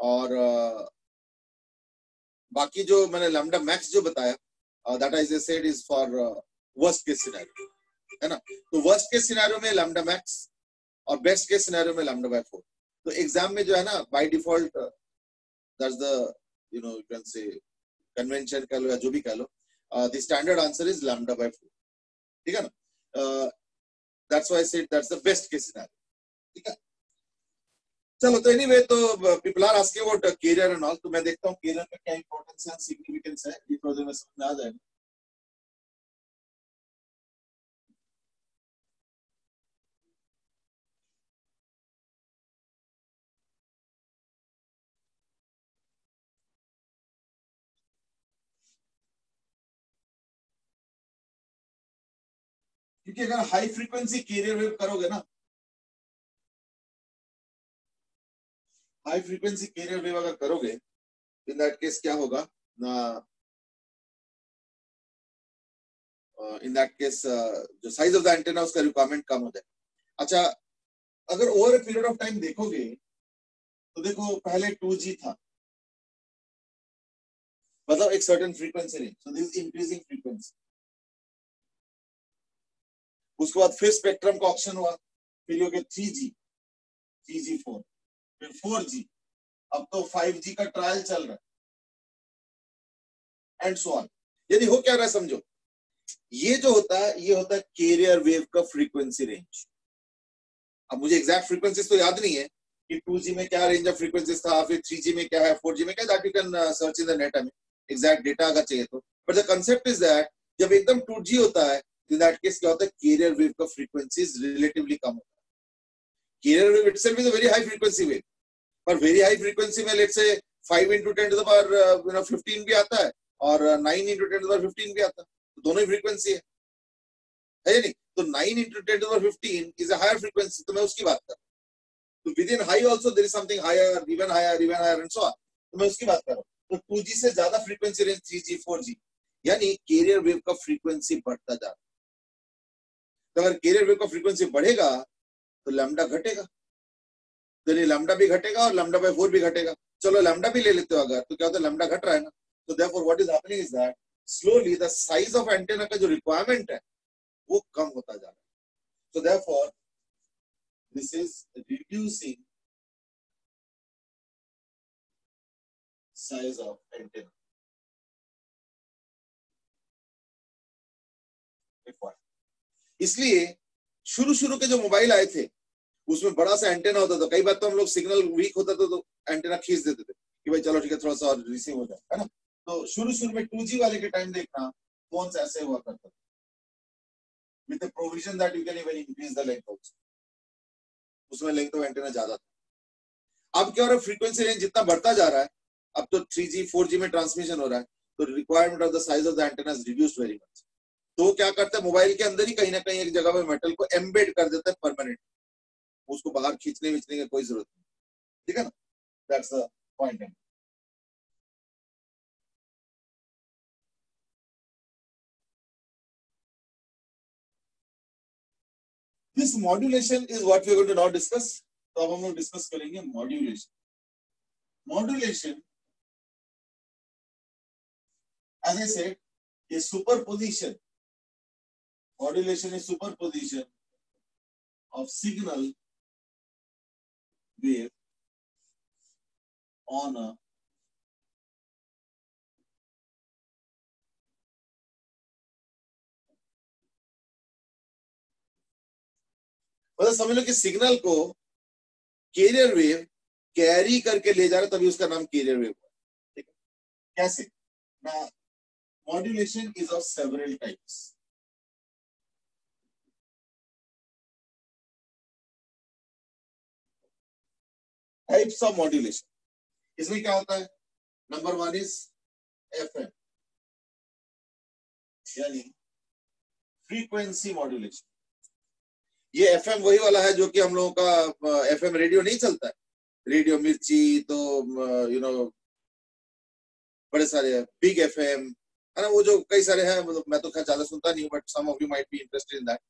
और बाकी जो मैंने लैम्डा मैक्स जो बताया that I said is for worst case scenario है ना? तो वर्स्ट केस सिनेरियो में लैम्डा मैक्स और बेस्ट केस सिनेरियो में लैम्डा बाय फोर तो एग्ज़ाम में जो है ना by default that's the you know you can say convention कह लो या जो भी कह लो the standard answer is lambda by four ठीक है ना? That's why I said that's the best case scenario ठीक है? चलो तो एनीवे तो people are asking about carrier and all तो मैं देखता हूँ कैरियर का क्या इंपॉर्टेंस है सिग्निफिकेंस है, ये थोड़ा में समझ आ जाएगा। क्योंकि अगर हाई फ्रीक्वेंसी कैरियर वेव करोगे ना हाई फ्रीक्वेंसी कैरियर वेव अगर करोगे इन दैट केस क्या होगा? ना इन दैट केस जो साइज़ ऑफ़ द एंटेना उसका रिक्वायरमेंट कम हो जाए। अच्छा अगर over a period of time देखोगे तो देखो, पहले 2G था। मतलब एक certain frequency range so this increasing frequency उसके बाद फिर स्पेक्ट्रम का ऑप्शन हुआ। फिर हो गया three G three G four फिर फोर जी। अब तो फाइव जी का ट्रायल चल रहा है। एंड सो ऑन यदि हो क्या रहा है समझो? ये जो होता है, ये होता है कैरियर वेव का फ्रीक्वेंसी रेंज अब मुझे एग्जैक्ट फ्रीक्वेंसीज तो याद नहीं है कि टू जी में क्या रेंज ऑफ़ फ्रीक्वेंसीज था, फिर थ्री जी में क्या है फोर जी में क्या you can search in the net हमें एग्जैक्ट डेटा अगर चाहिए तो। But the concept is that जब एकदम टू जी होता है इन दैट केस क्या होता है कैरियर वेव का फ्रीक्वेंसी रिलेटिवली कम होता है। Carrier wave itself is a very high frequency wave पर वेरी हाई फ्रीक्वेंसी में let's say 5 into 10 to the power uh, you know 15 भी आता है और 9 into 10 to the power 15 भी आता है. तो दोनों ही फ्रीक्वेंसी है. है नहीं? तो 9 into 10 to the power 15 is a higher frequency तो मैं उसकी बात कर तो with in high also there is something higher even higher even higher and so on तो मैं उसकी बात कर रहा हूँ. तो 2G से ज़्यादा फ्रीक्वेंसी रेंज 3G 4G यानी कैरियर वेव का फ्रीक्वेंसी बढ़ता जा रहा है. तो अगर कैरियर वेव का फ्रीक्वेंसी बढ़ेगा तो लैम्डा घटेगा। तो ये लैम्डा भी घटेगा और लैम्डा बाय फोर भी घटेगा। चलो लैम्डा भी ले लेते हो अगर तो क्या होता है लैम्डा घट रहा है ना? तो therefore what is happening is that slowly the size of antenna का जो रिक्वायरमेंट है, वो कम होता जा रहा है। So therefore, this is reducing size of antenna. इसलिए शुरू शुरू के जो मोबाइल आए थे उसमें बड़ा सा एंटेना होता था कई बार तो हम लोग सिग्नल वीक होता था तो एंटेना खींच देते थे कि भाई चलो ठीक है, थोड़ा सा और रिसीव हो जाए, है ना? तो शुरू शुरू में टू वाले के टाइम देखना फ़ोन ऐसे हुआ करता था? With provision that you can even increase the length also उसमें लेंथ ऑफ़ एंटेना ज़्यादा था। अब क्या हो रहा है फ्रीक्वेंसी रेंज जितना बढ़ता जा रहा है, अब तो 3G 4G में ट्रांसमिशन हो रहा है तो requirement of the size of the antenna is reduced very much तो क्या करते हैं मोबाइल के अंदर ही कहीं ना कहीं एक जगह में मेटल को एम्बेड कर देते हैं परमानेंट उसको बाहर खींचने विचने की कोई ज़रूरत नहीं। ठीक है ना? That's point this modulation is what we are going to now discuss तो अब हम लोग डिस्कस करेंगे modulation modulation as I said is superposition. Modulation is superposition of signal wave on a मतलब समझ लो कि सिग्नल को कैरियर वेव कैरी करके ले जा रहा तभी उसका नाम कैरियर वेव हुआ। ठीक है? कैसे? ना modulation is of several types types of modulation इसमें क्या होता है? Number one is F M यानी फ्रीक्वेंसी मॉड्यूलेशन ये एफ़ एम वही वाला है जो कि हम लोगों का एफ़ एम रेडियो नहीं चलता है। रेडियो मिर्ची तो यू नो बड़े सारे बिग एफ़ एम है ना? वो जो कई सारे हैं मतलब मैं तो खैर ज़्यादा सुनता नहीं हूँ but some of you might be interested in that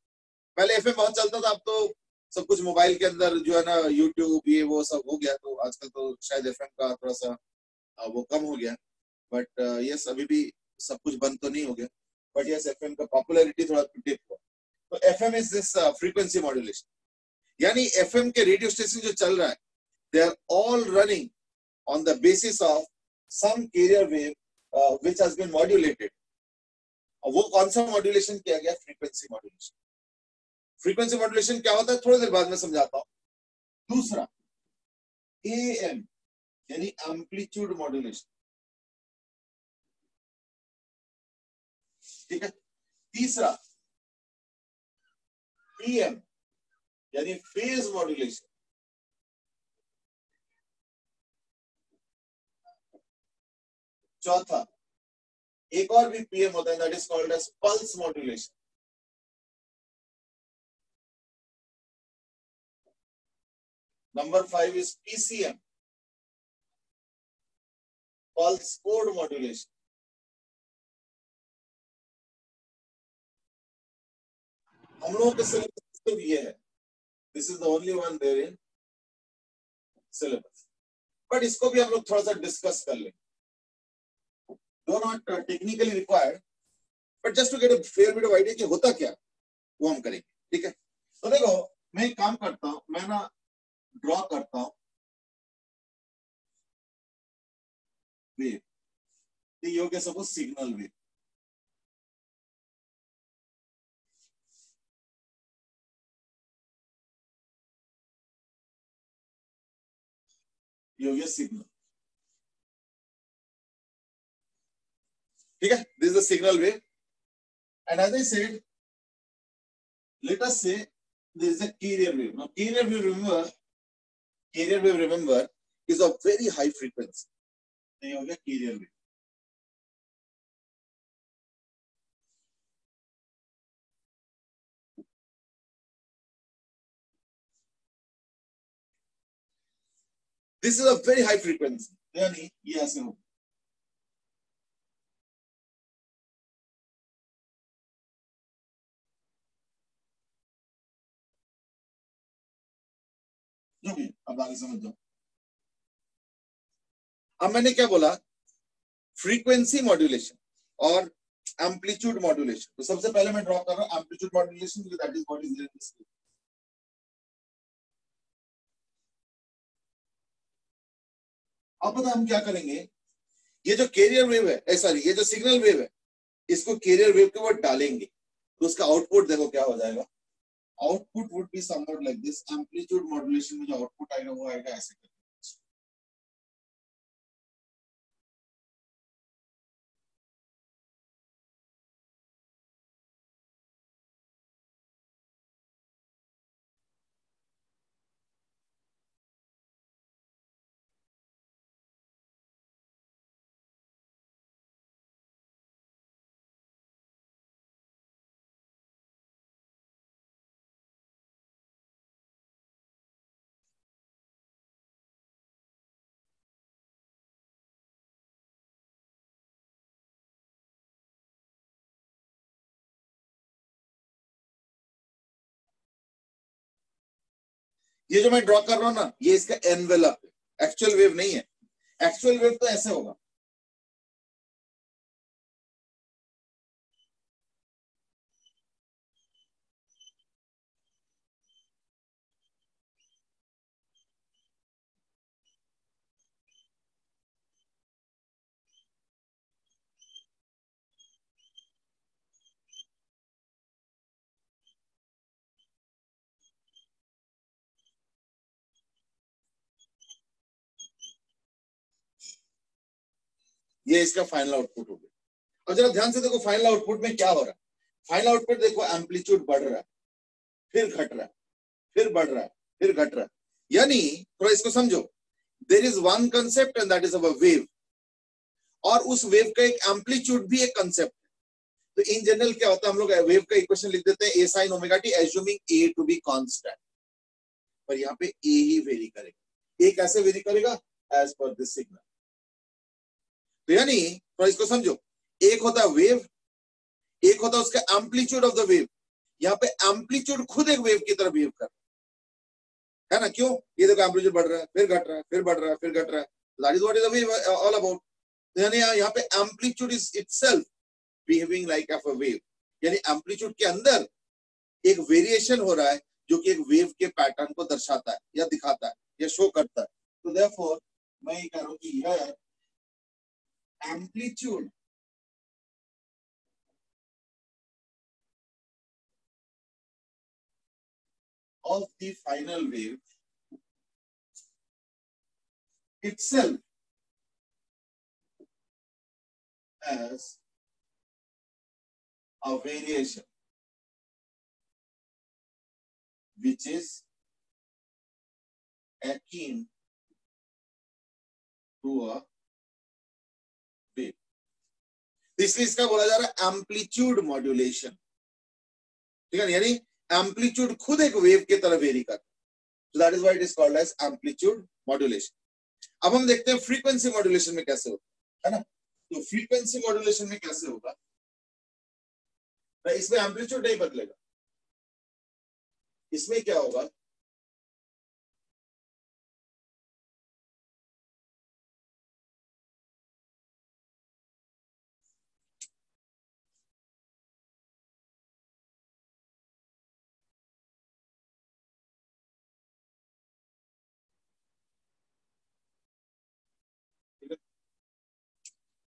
पहले एफ़ एम बहुत चलता था, अब तो सब कुछ मोबाइल के अंदर जो है ना यूट्यूब ये वो सब हो गया तो आजकल तो शायद एफ़ का थोड़ा सा वो कम हो गया। बट यस अभी भी सब कुछ बंद तो नहीं हो गया। बट यस एफ़ का पॉपुलरिटी थोड़ा डिप हुआ। तो F M is this frequency modulation यानी एफ़ के रेडियो स्टेशन जो चल रहा है they are all running on the basis of carrier wave uh, which has been modulated. वो कौन सा मॉड्यूलेशन किया गया? फ्रीक्वेंसी मॉड्यूलेशन फ्रीक्वेंसी मॉड्यूलेशन क्या होता है? थोड़ी देर बाद में समझाता हूँ। दूसरा ए एम यानी एम्पलीट्यूड मॉड्यूलेशन ठीक है? तीसरा पीएम यानी फ़ेज़ मॉड्यूलेशन चौथा, एक और भी पीएम होता है that is called as pulse modulation number five is PCM pulse code modulation हम लोगों के सिलेबस ये है. This is the only one there in syllabus but इसको भी हम लोग थोड़ा सा डिस्कस कर लेंगे though not technically required but just to get a fair bit of idea कि होता क्या, वो हम करेंगे. ठीक है? तो देखो, मैं एक काम करता हूँ. मैं ना ड्रॉ करता हूँ। वेव ये हो गया सपोज़ सिग्नल वेव ये हो गया सिग्नल ठीक है? This the signal wave and as I said let us say there is a carrier wave. Now, carrier wave, remember Carrier wave, remember, is of very high frequency. So you carrier wave. This is a very high frequency. Yes, no. जो अब आगे समझ जाओ अब मैंने क्या बोला frequency modulation और एम्पलीट्यूड मॉड्यूलेशन तो सबसे पहले मैं ड्रॉ कर रहा हूँ amplitude modulation that is what is this अब पता हम क्या करेंगे? ये जो कैरियर वेव है सॉरी ये जो सिग्नल वेव है, इसको कैरियर वेव के ऊपर डालेंगे तो उसका आउटपुट देखो क्या हो जाएगा। Output would be something like this amplitude modulation में जो आउटपुट आएगा वो आएगा ऐसे करके। ये जो मैं ड्रॉ कर रहा हूँ ना, ये इसका एनवेलप एक्चुअल वेव नहीं है। एक्चुअल वेव तो ऐसे होगा। ये इसका फाइनल आउटपुट हो गया। अब जरा ध्यान से देखो फाइनल आउटपुट में क्या हो रहा है? फाइनल आउटपुट देखो एम्पलीट्यूड बढ़ रहा है, फिर घट रहा है, फिर बढ़ रहा है, फिर घट रहा है। यानी, थोड़ा इसको समझो। There is one concept and that is our wave और उस वेव का एक एम्पलीट्यूड भी एक कंसेप्ट तो इन जनरल क्या होता है, हम लोग वेव का इक्वेशन लिख देते हैं A sine omega T assuming A to be constant पर यहाँ पे ए ही वेरी करेगा। ए कैसे वेरी करेगा? एज पर दिस सिग्नल तो यानी तो इसको समझो। एक होता है वेव एक होता है उसका एम्पलीट्यूड ऑफ़ द वेव यहाँ पे एम्पलीट्यूड खुद एक वेव की तरह बिहेव कर रहा है। ना? क्यों? ये देखो एम्पलीट्यूड बढ़ रहा है, फिर घट रहा है, फिर बढ़ रहा है, फिर घट रहा है। That is what is the wave all about यानी यहाँ पे amplitude is itself behaving like of a wave यानी एम्पलीट्यूड के अंदर एक वेरिएशन हो रहा है, जो कि एक वेव के पैटर्न को दर्शाता है या दिखाता है या शो करता है। तो देयरफॉर मैं ये कह रहा हूँ कि यह amplitude. Of the final wave itself as a variation which is akin to a wave. इसलिए इसका बोला जा रहा है एम्पलीट्यूड मॉड्यूलेशन ठीक है यानी एम्पलीट्यूड खुद एक वेव की तरह वेरी करता मॉड्यूलेशन अब हम देखते हैं फ्रीक्वेंसी मॉड्यूलेशन में कैसे होता है ना? तो फ्रीक्वेंसी मॉड्यूलेशन में कैसे होगा? इसमें एम्पलीट्यूड नहीं बदलेगा। इसमें क्या होगा?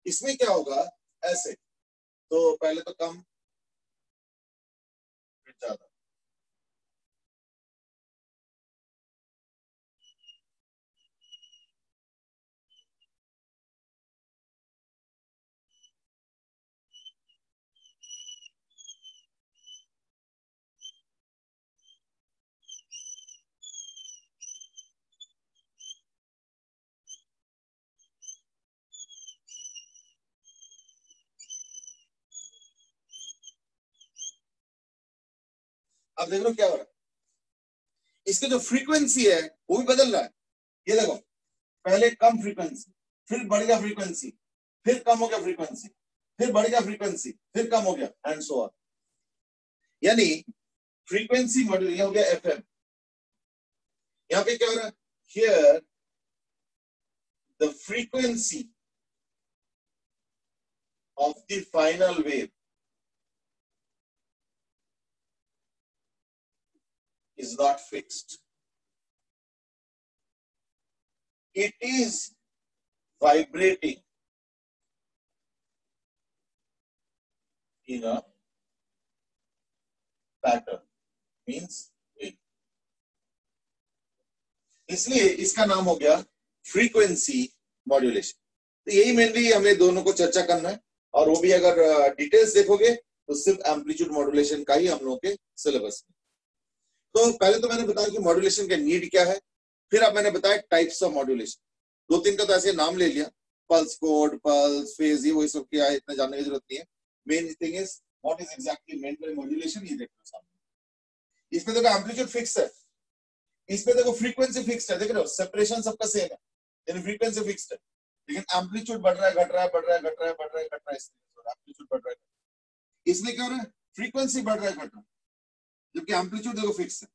इसमें क्या होगा? ऐसे। तो पहले तो कम फिर ज़्यादा। अब देख लो क्या हो रहा है। इसके जो फ्रीक्वेंसी है, वो भी बदल रहा है। ये देखो, पहले कम फ्रीक्वेंसी फिर बढ़ गया फ्रीक्वेंसी फिर कम हो गया फ्रीक्वेंसी फिर बढ़ गया फ्रीक्वेंसी फिर कम हो गया एंड सो ऑन यानी फ्रीक्वेंसी मॉड्यूल ये हो गया एफ़ एम यहाँ पे क्या हो रहा है? Here the frequency of the final wave is not fixed. It is vibrating in a pattern, means wave. इसलिए इसका नाम हो गया फ्रीक्वेंसी मॉड्यूलेशन तो यही मेनली हमें दोनों को चर्चा करना है और वो भी अगर डिटेल्स देखोगे तो सिर्फ़ एम्पलीट्यूड मॉड्यूलेशन का ही हम लोगों के सिलेबस में तो पहले तो मैंने बताया कि मॉड्यूलेशन का नीड क्या है, फिर अब मैंने बताया टाइप्स ऑफ़ मॉड्यूलेशन दो तीन का तो ऐसे नाम ले लिया। पल्स कोड पल्स फ़ेज़ ये वही सब क्या इतना जानने की ज़रूरत नहीं है। Main thing is what is exactly meant by modulation ये देखो सामने। इसमें देखो एम्पलीट्यूड फिक्स है। इसमें देखो फ्रीक्वेंसी फिक्स्ड है। देख रहे हो सेपरेशन सबका सेम है। यानी फ्रीक्वेंसी फिक्स्ड है। लेकिन एम्पलीट्यूड बढ़ रहा है, घट रहा है, बढ़ रहा है, घट रहा है, बढ़ रहा है, घट रहा है एम्पलीट्यूड बढ़ रहा है। इसमें क्या हो रहा है? फ्रीक्वेंसी बढ़ रहा है, घट रहा है। जबकि एम्पलीट्यूड देखो फिक्स है।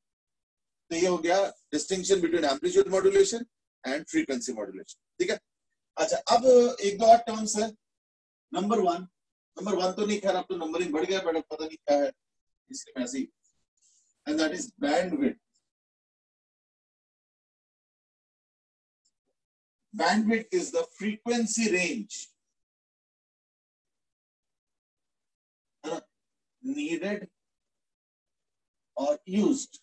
तो ये हो गया distinction between amplitude modulation and frequency modulation ठीक है? अच्छा अब एक दो और टर्म्स है। नंबर वन नंबर वन तो नहीं, खैर, अब तो नंबरिंग बढ़ गया बट पता नहीं क्या है। इसलिए मैं ऐसे and that is bandwidth bandwidth is the frequency range needed or used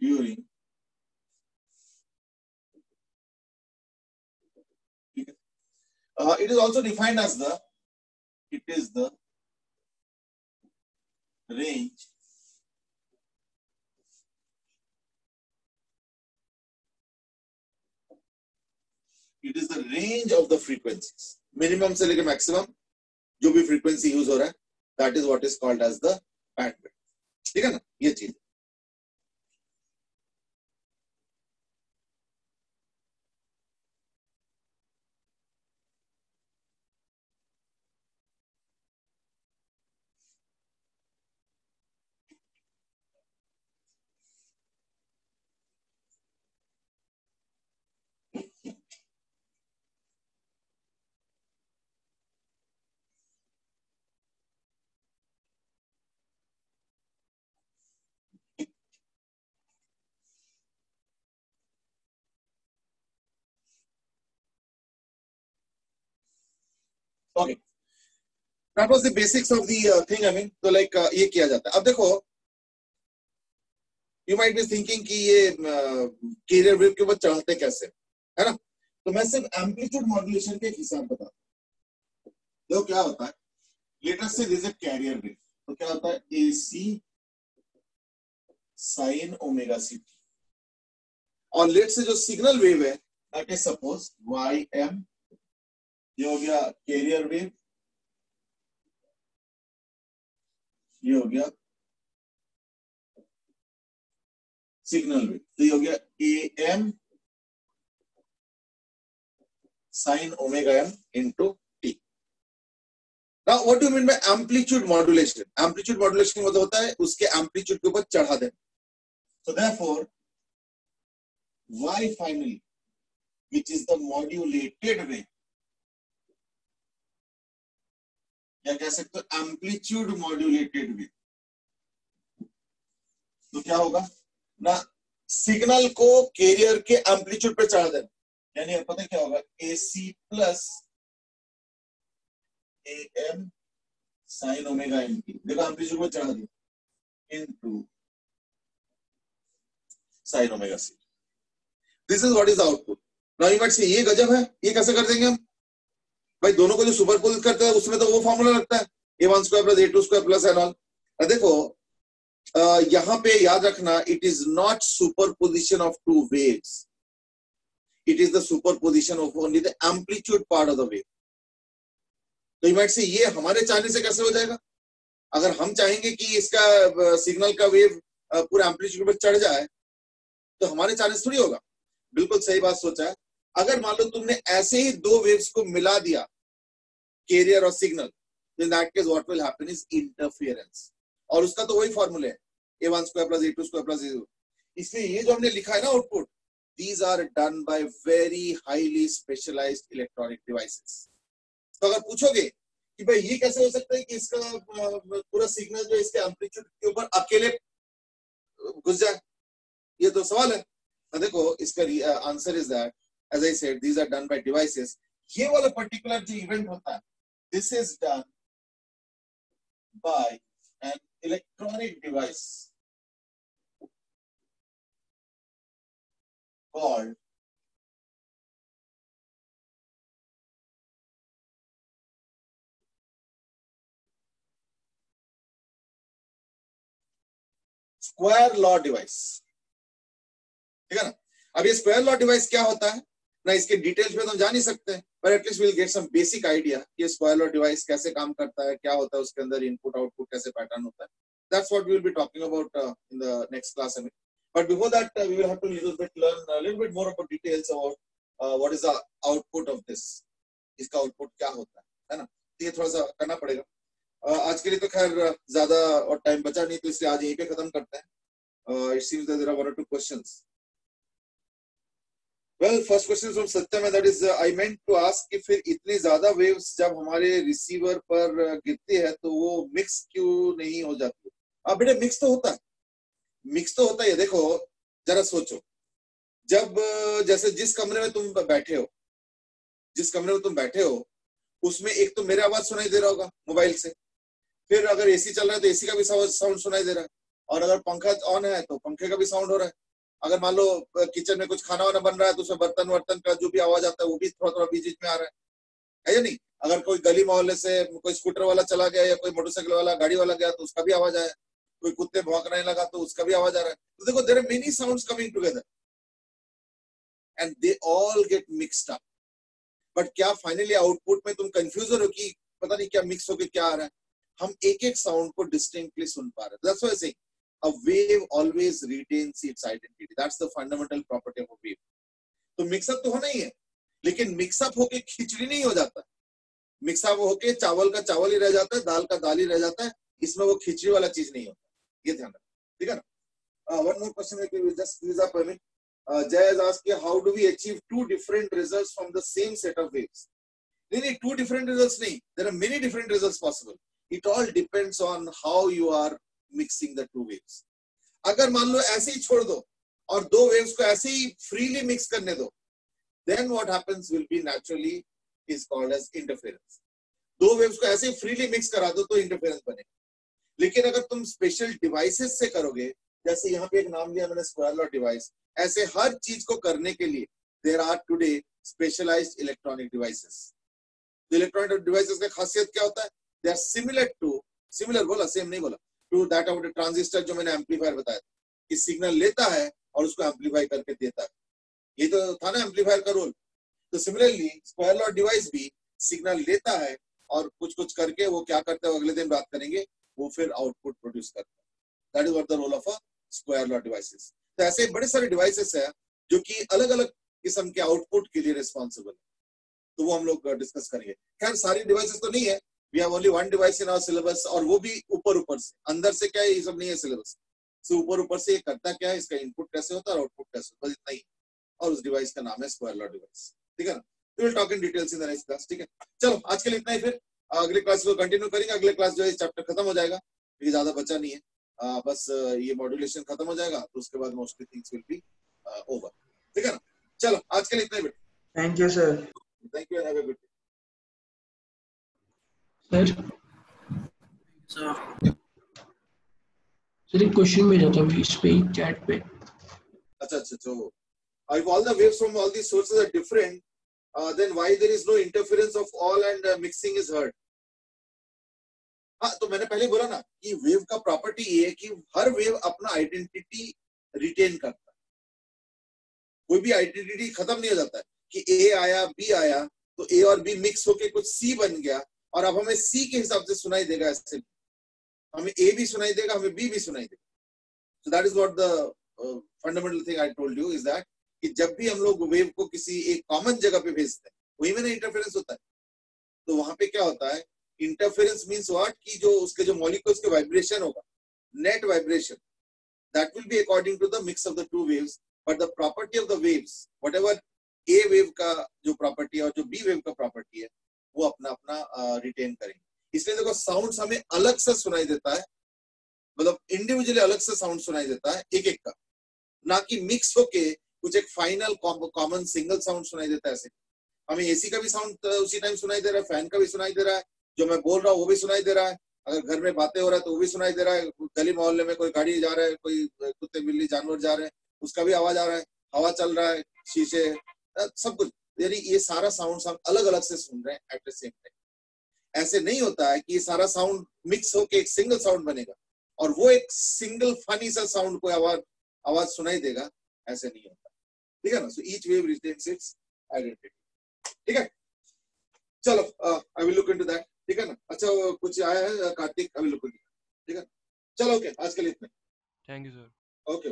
during uh, it is also defined as the it is the range it is the range of the frequencies minimum से लेके maximum जो भी frequency use हो रहा है that is what is called as the pat ठीक है ना? ये चीज़। Okay that was the basics of the thing I mean तो लाइक uh, ये किया जाता है। अब देखो यू माइट बी थिंकिंग कि ये कैरियर uh, वेव के ऊपर चढ़ते कैसे? है ना? तो मैं सिर्फ़ एम्पलीट्यूड मॉड्यूलेशन के हिसाब बता देखो क्या होता है। लेटेस्ट से दिस कैरियर वेव तो क्या होता है? A C sine omega C T और लेट से जो सिग्नल वेव है सपोज़ वाई एम ये हो गया कैरियर वेव ये हो गया सिग्नल वेव तो ये हो गया A M sine omega M into T ना what do mean by amplitude modulation amplitude modulation मतलब होता है उसके एम्पलीट्यूड के ऊपर चढ़ा दे so, therefore, y finally which is the modulated wave या कह सकते हो एम्पलीट्यूड मॉड्यूलेटेड वेव तो क्या होगा? ना सिग्नल को कैरियर के एम्पलीट्यूड पे चढ़ा देना। यानी पता क्या होगा? A C plus A M sine omega M T देखो एम्पलीट्यूड को चढ़ा दिया। Into sine omega C this is what is output से ये गजब है, ये कैसे कर देंगे हम? भाई, दोनों को जो सुपर पोज करते हैं, उसमें तो वो फॉर्मूला लगता है। A one square plus A two square plus and all देखो यहाँ पे याद रखना it is not superposition of two waves it is the superposition of only the amplitude part of the wave तो यू माइट से ये हमारे चाहने से कैसे हो जाएगा? अगर हम चाहेंगे कि इसका सिग्नल का वेव पूरा एम्पलीट्यूड पर चढ़ जाए तो हमारे चाहने से थोड़ी होगा। बिल्कुल सही बात सोचा है। अगर मान लो तुमने ऐसे ही दो वेव्स को मिला दिया कैरियर और signal in that case what will happen is interference और उसका तो वही फॉर्मूले है A one square plus A two square plus इसलिए ये जो हमने लिखा है ना output these are done by very highly specialised electronic devices तो अगर पूछोगे कि भाई ये कैसे हो सकता है कि इसका पूरा सिग्नल जो इसके एम्पलीट्यूड के ऊपर अकेले घुस जाए? ये तो सवाल है। तो देखो, इसका answer is that as I said these are done by devices ये वाला पर्टिकुलर जो इवेंट होता है this is done by an electronic device called square law device ठीक है ना? अब ये स्क्वायर लॉ डिवाइस क्या होता है? ना इसके डिटेल्स में तो जा नहीं सकते पर at least will get some basic idea कि लॉ डिवाइस कैसे काम करता है क्या होता है उसके अंदर इनपुट आउटपुट कैसे पैटर्न होता है। That's what we will be talking about in the next class में। But before that uh, we will have to little bit learn a little bit more about details about uh, what is the output of this इसका output क्या होता है है ना? तो ये थोड़ा सा करना पड़ेगा। Uh, आज के लिए तो खैर ज़्यादा और टाइम बचा नहीं तो इसलिए आज यहीं पे खत्म करते हैं। It seems that there are one और two questions well first question from Satyam that is I meant to ask कि फिर इतनी ज़्यादा वेव्स जब हमारे रिसीवर पर गिरती है तो वो मिक्स क्यों नहीं हो जाती? अब बेटे मिक्स तो होता है। मिक्स तो होता है देखो, जरा सोचो। जब जैसे जिस कमरे में तुम बैठे हो, जिस कमरे में तुम बैठे हो, उसमें एक तो मेरे आवाज़ सुनाई दे रहा होगा मोबाइल से। फिर अगर एसी चल रहा है तो एसी का भी साउंड सुनाई दे रहा है। और अगर पंखा ऑन है तो पंखे का भी साउंड हो रहा है। अगर मान लो किचन में कुछ खाना वाना बन रहा है तो उसमें बर्तन वर्तन का जो भी आवाज़ आता है, वो भी थोड़ा थोड़ा बीच बीच में आ रहा है। है या नहीं? अगर कोई गली मोहल्ले से कोई स्कूटर वाला चला गया या कोई मोटरसाइकिल वाला, गाड़ी वाला गया तो उसका भी आवाज़ आया। कोई कुत्ते भौंकने लगा तो उसका भी आवाज़ आ रहा है। तो देखो there are many sounds coming together and they all get mixed up but क्या फाइनली आउटपुट में तुम कंफ्यूज हो कि पता नहीं क्या मिक्स होकर क्या आ रहा है? हम एक एक साउंड को डिस्टिंक्टली सुन पा रहे saying a wave always retains its identity that's the fundamental property of a wave तो मिक्सअप तो होना ही है लेकिन मिक्सअप होके खिचड़ी नहीं हो जाता मिक्सअप होके चावल का चावल ही रह जाता है दाल का दाल ही रह जाता है इसमें वो खिचड़ी वाला चीज़ नहीं होता ये ध्यान रखना ठीक है ना one more question just please I mean Jay has asked how do we achieve two different results from the same set of waves नहीं नहीं two different results नहीं there are many different results possible it all depends on how you are mixing the two waves. अगर मान लो ऐसे ही छोड़ दो और दो waves को ऐसे ही freely mix करने दो, then what happens will be naturally is called as interference. दो वेव्स को ऐसे ही फ्रीली मिक्स करा दो तो इंटरफेरेंस बनेगा। लेकिन अगर तुम स्पेशल डिवाइसेस से करोगे, जैसे यहाँ पे एक नाम लिया मैंने स्क्वायर लॉ डिवाइस ऐसे हर चीज़ को करने के लिए there are today specialise electronic devices electronic devices का खासियत क्या होता है? They are similar to similar बोला सेम नहीं बोला। टू दैट ऑफ़ ट्रांजिस्टर जो मैंने एम्पलीफायर बताया कि सिग्नल लेता है और उसको एम्पलीफाई करके देता है। ये तो था ना एम्पलीफायर का रोल तो सिमिलरली स्क्वायर लॉ डिवाइस भी सिग्नल लेता है और कुछ कुछ करके वो क्या करता है अगले दिन बात करेंगे, वो फिर आउटपुट प्रोड्यूस करता है। That is what the role of a square law devices तो ऐसे बड़े सारे डिवाइसेस है जो कि अलग अलग किस्म के आउटपुट के लिए रिस्पॉन्सिबल है। तो वो हम लोग डिस्कस करेंगे। खैर, सारी डिवाइसेस तो नहीं है we have only one device in our syllabus और वो भी ऊपर ऊपर से। अंदर से क्या है ये सब नहीं है सिलेबस से ऊपर ऊपर से ये करता क्या है इसका इनपुट कैसे होता है और आउटपुट कैसे होता है इतना ही। और उस डिवाइस का नाम है स्क्वायर लॉ डिवाइस ठीक है ना? We will talk in details in the next class ठीक है? चलो आज के लिए इतना ही फिर। अगले क्लास को कंटिन्यू करेंगे। अगले क्लास जो है चैप्टर खत्म हो जाएगा। क्योंकि ज़्यादा बचा नहीं है। आ, बस ये मॉड्यूलेशन खत्म हो जाएगा तो उसके बाद mostly things will be over ठीक है ना? चलो आज के लिए इतना ही thank you sir thank you have a good sir sir एक क्वेश्चन भेजा था अभी इस पे चैट पे। अच्छा अच्छा so if all the waves from all these sources are different uh, then why there is no interference of all and uh, mixing is heard? हाँ तो मैंने पहले बोला ना कि वेव का प्रॉपर्टी ये है कि हर वेव अपना आइडेंटिटी रिटेन करता है। कोई भी आइडेंटिटी खत्म नहीं हो जाता है कि ए आया बी आया तो ए और बी मिक्स होके कुछ सी बन गया और अब हमें सी के हिसाब से सुनाई देगा ऐसे। हमें ए भी सुनाई देगा, हमें बी भी सुनाई देगा। So that is what the fundamental thing I told you is that कि जब भी हम लोग वेव को किसी एक कॉमन जगह पे भेजते हैं, वही में ना इंटरफेरेंस होता है। तो वहाँ पे क्या होता है? इंटरफेरेंस मीन्स व्हाट कि जो उसके जो मॉलिक्यूल्स के वाइब्रेशन होगा net vibration that will be according to the mix of the two waves but the property of the waves whatever a wave का जो प्रॉपर्टी है और जो बी वेव का प्रॉपर्टी है वो अपना अपना रिटेन करेंगे। इसलिए देखो साउंड हमें अलग से सुनाई देता है। मतलब इंडिविजुअली अलग से साउंड सुनाई देता है एक एक का। ना कि मिक्स होके कुछ एक फाइनल कॉमन सिंगल साउंड सुनाई देता है ऐसे। हमें एसी का भी साउंड उसी टाइम सुनाई दे रहा है फ़ैन का भी सुनाई दे रहा है। जो मैं बोल रहा हूँ, वो भी सुनाई दे रहा है। अगर घर में बातें हो रहा है तो वो भी सुनाई दे रहा है। गली मोहल्ले में कोई गाड़ी जा रहा है, कोई कुत्ते बिल्ली जानवर जा रहे हैं, उसका भी आवाज़ आ रहा है, हवा चल रहा है, शीशे सब कुछ। यानी ये सारा साउंड हम अलग अलग से सुन रहे हैं एट द सेम टाइम ऐसे नहीं होता है कि ये सारा साउंड मिक्स होके एक सिंगल साउंड बनेगा और वो एक सिंगल फनी सा साउंड को आवाज़ आवाज़ सुनाई देगा ऐसे नहीं होता। ठीक है ना? So each wave retains its identity ठीक है? चलो I will look into that ठीक है ना? अच्छा कुछ आया है? Kartik I will look into ठीक है? चलो ओके okay, आज के लिए इतना थैंक यू सर ओके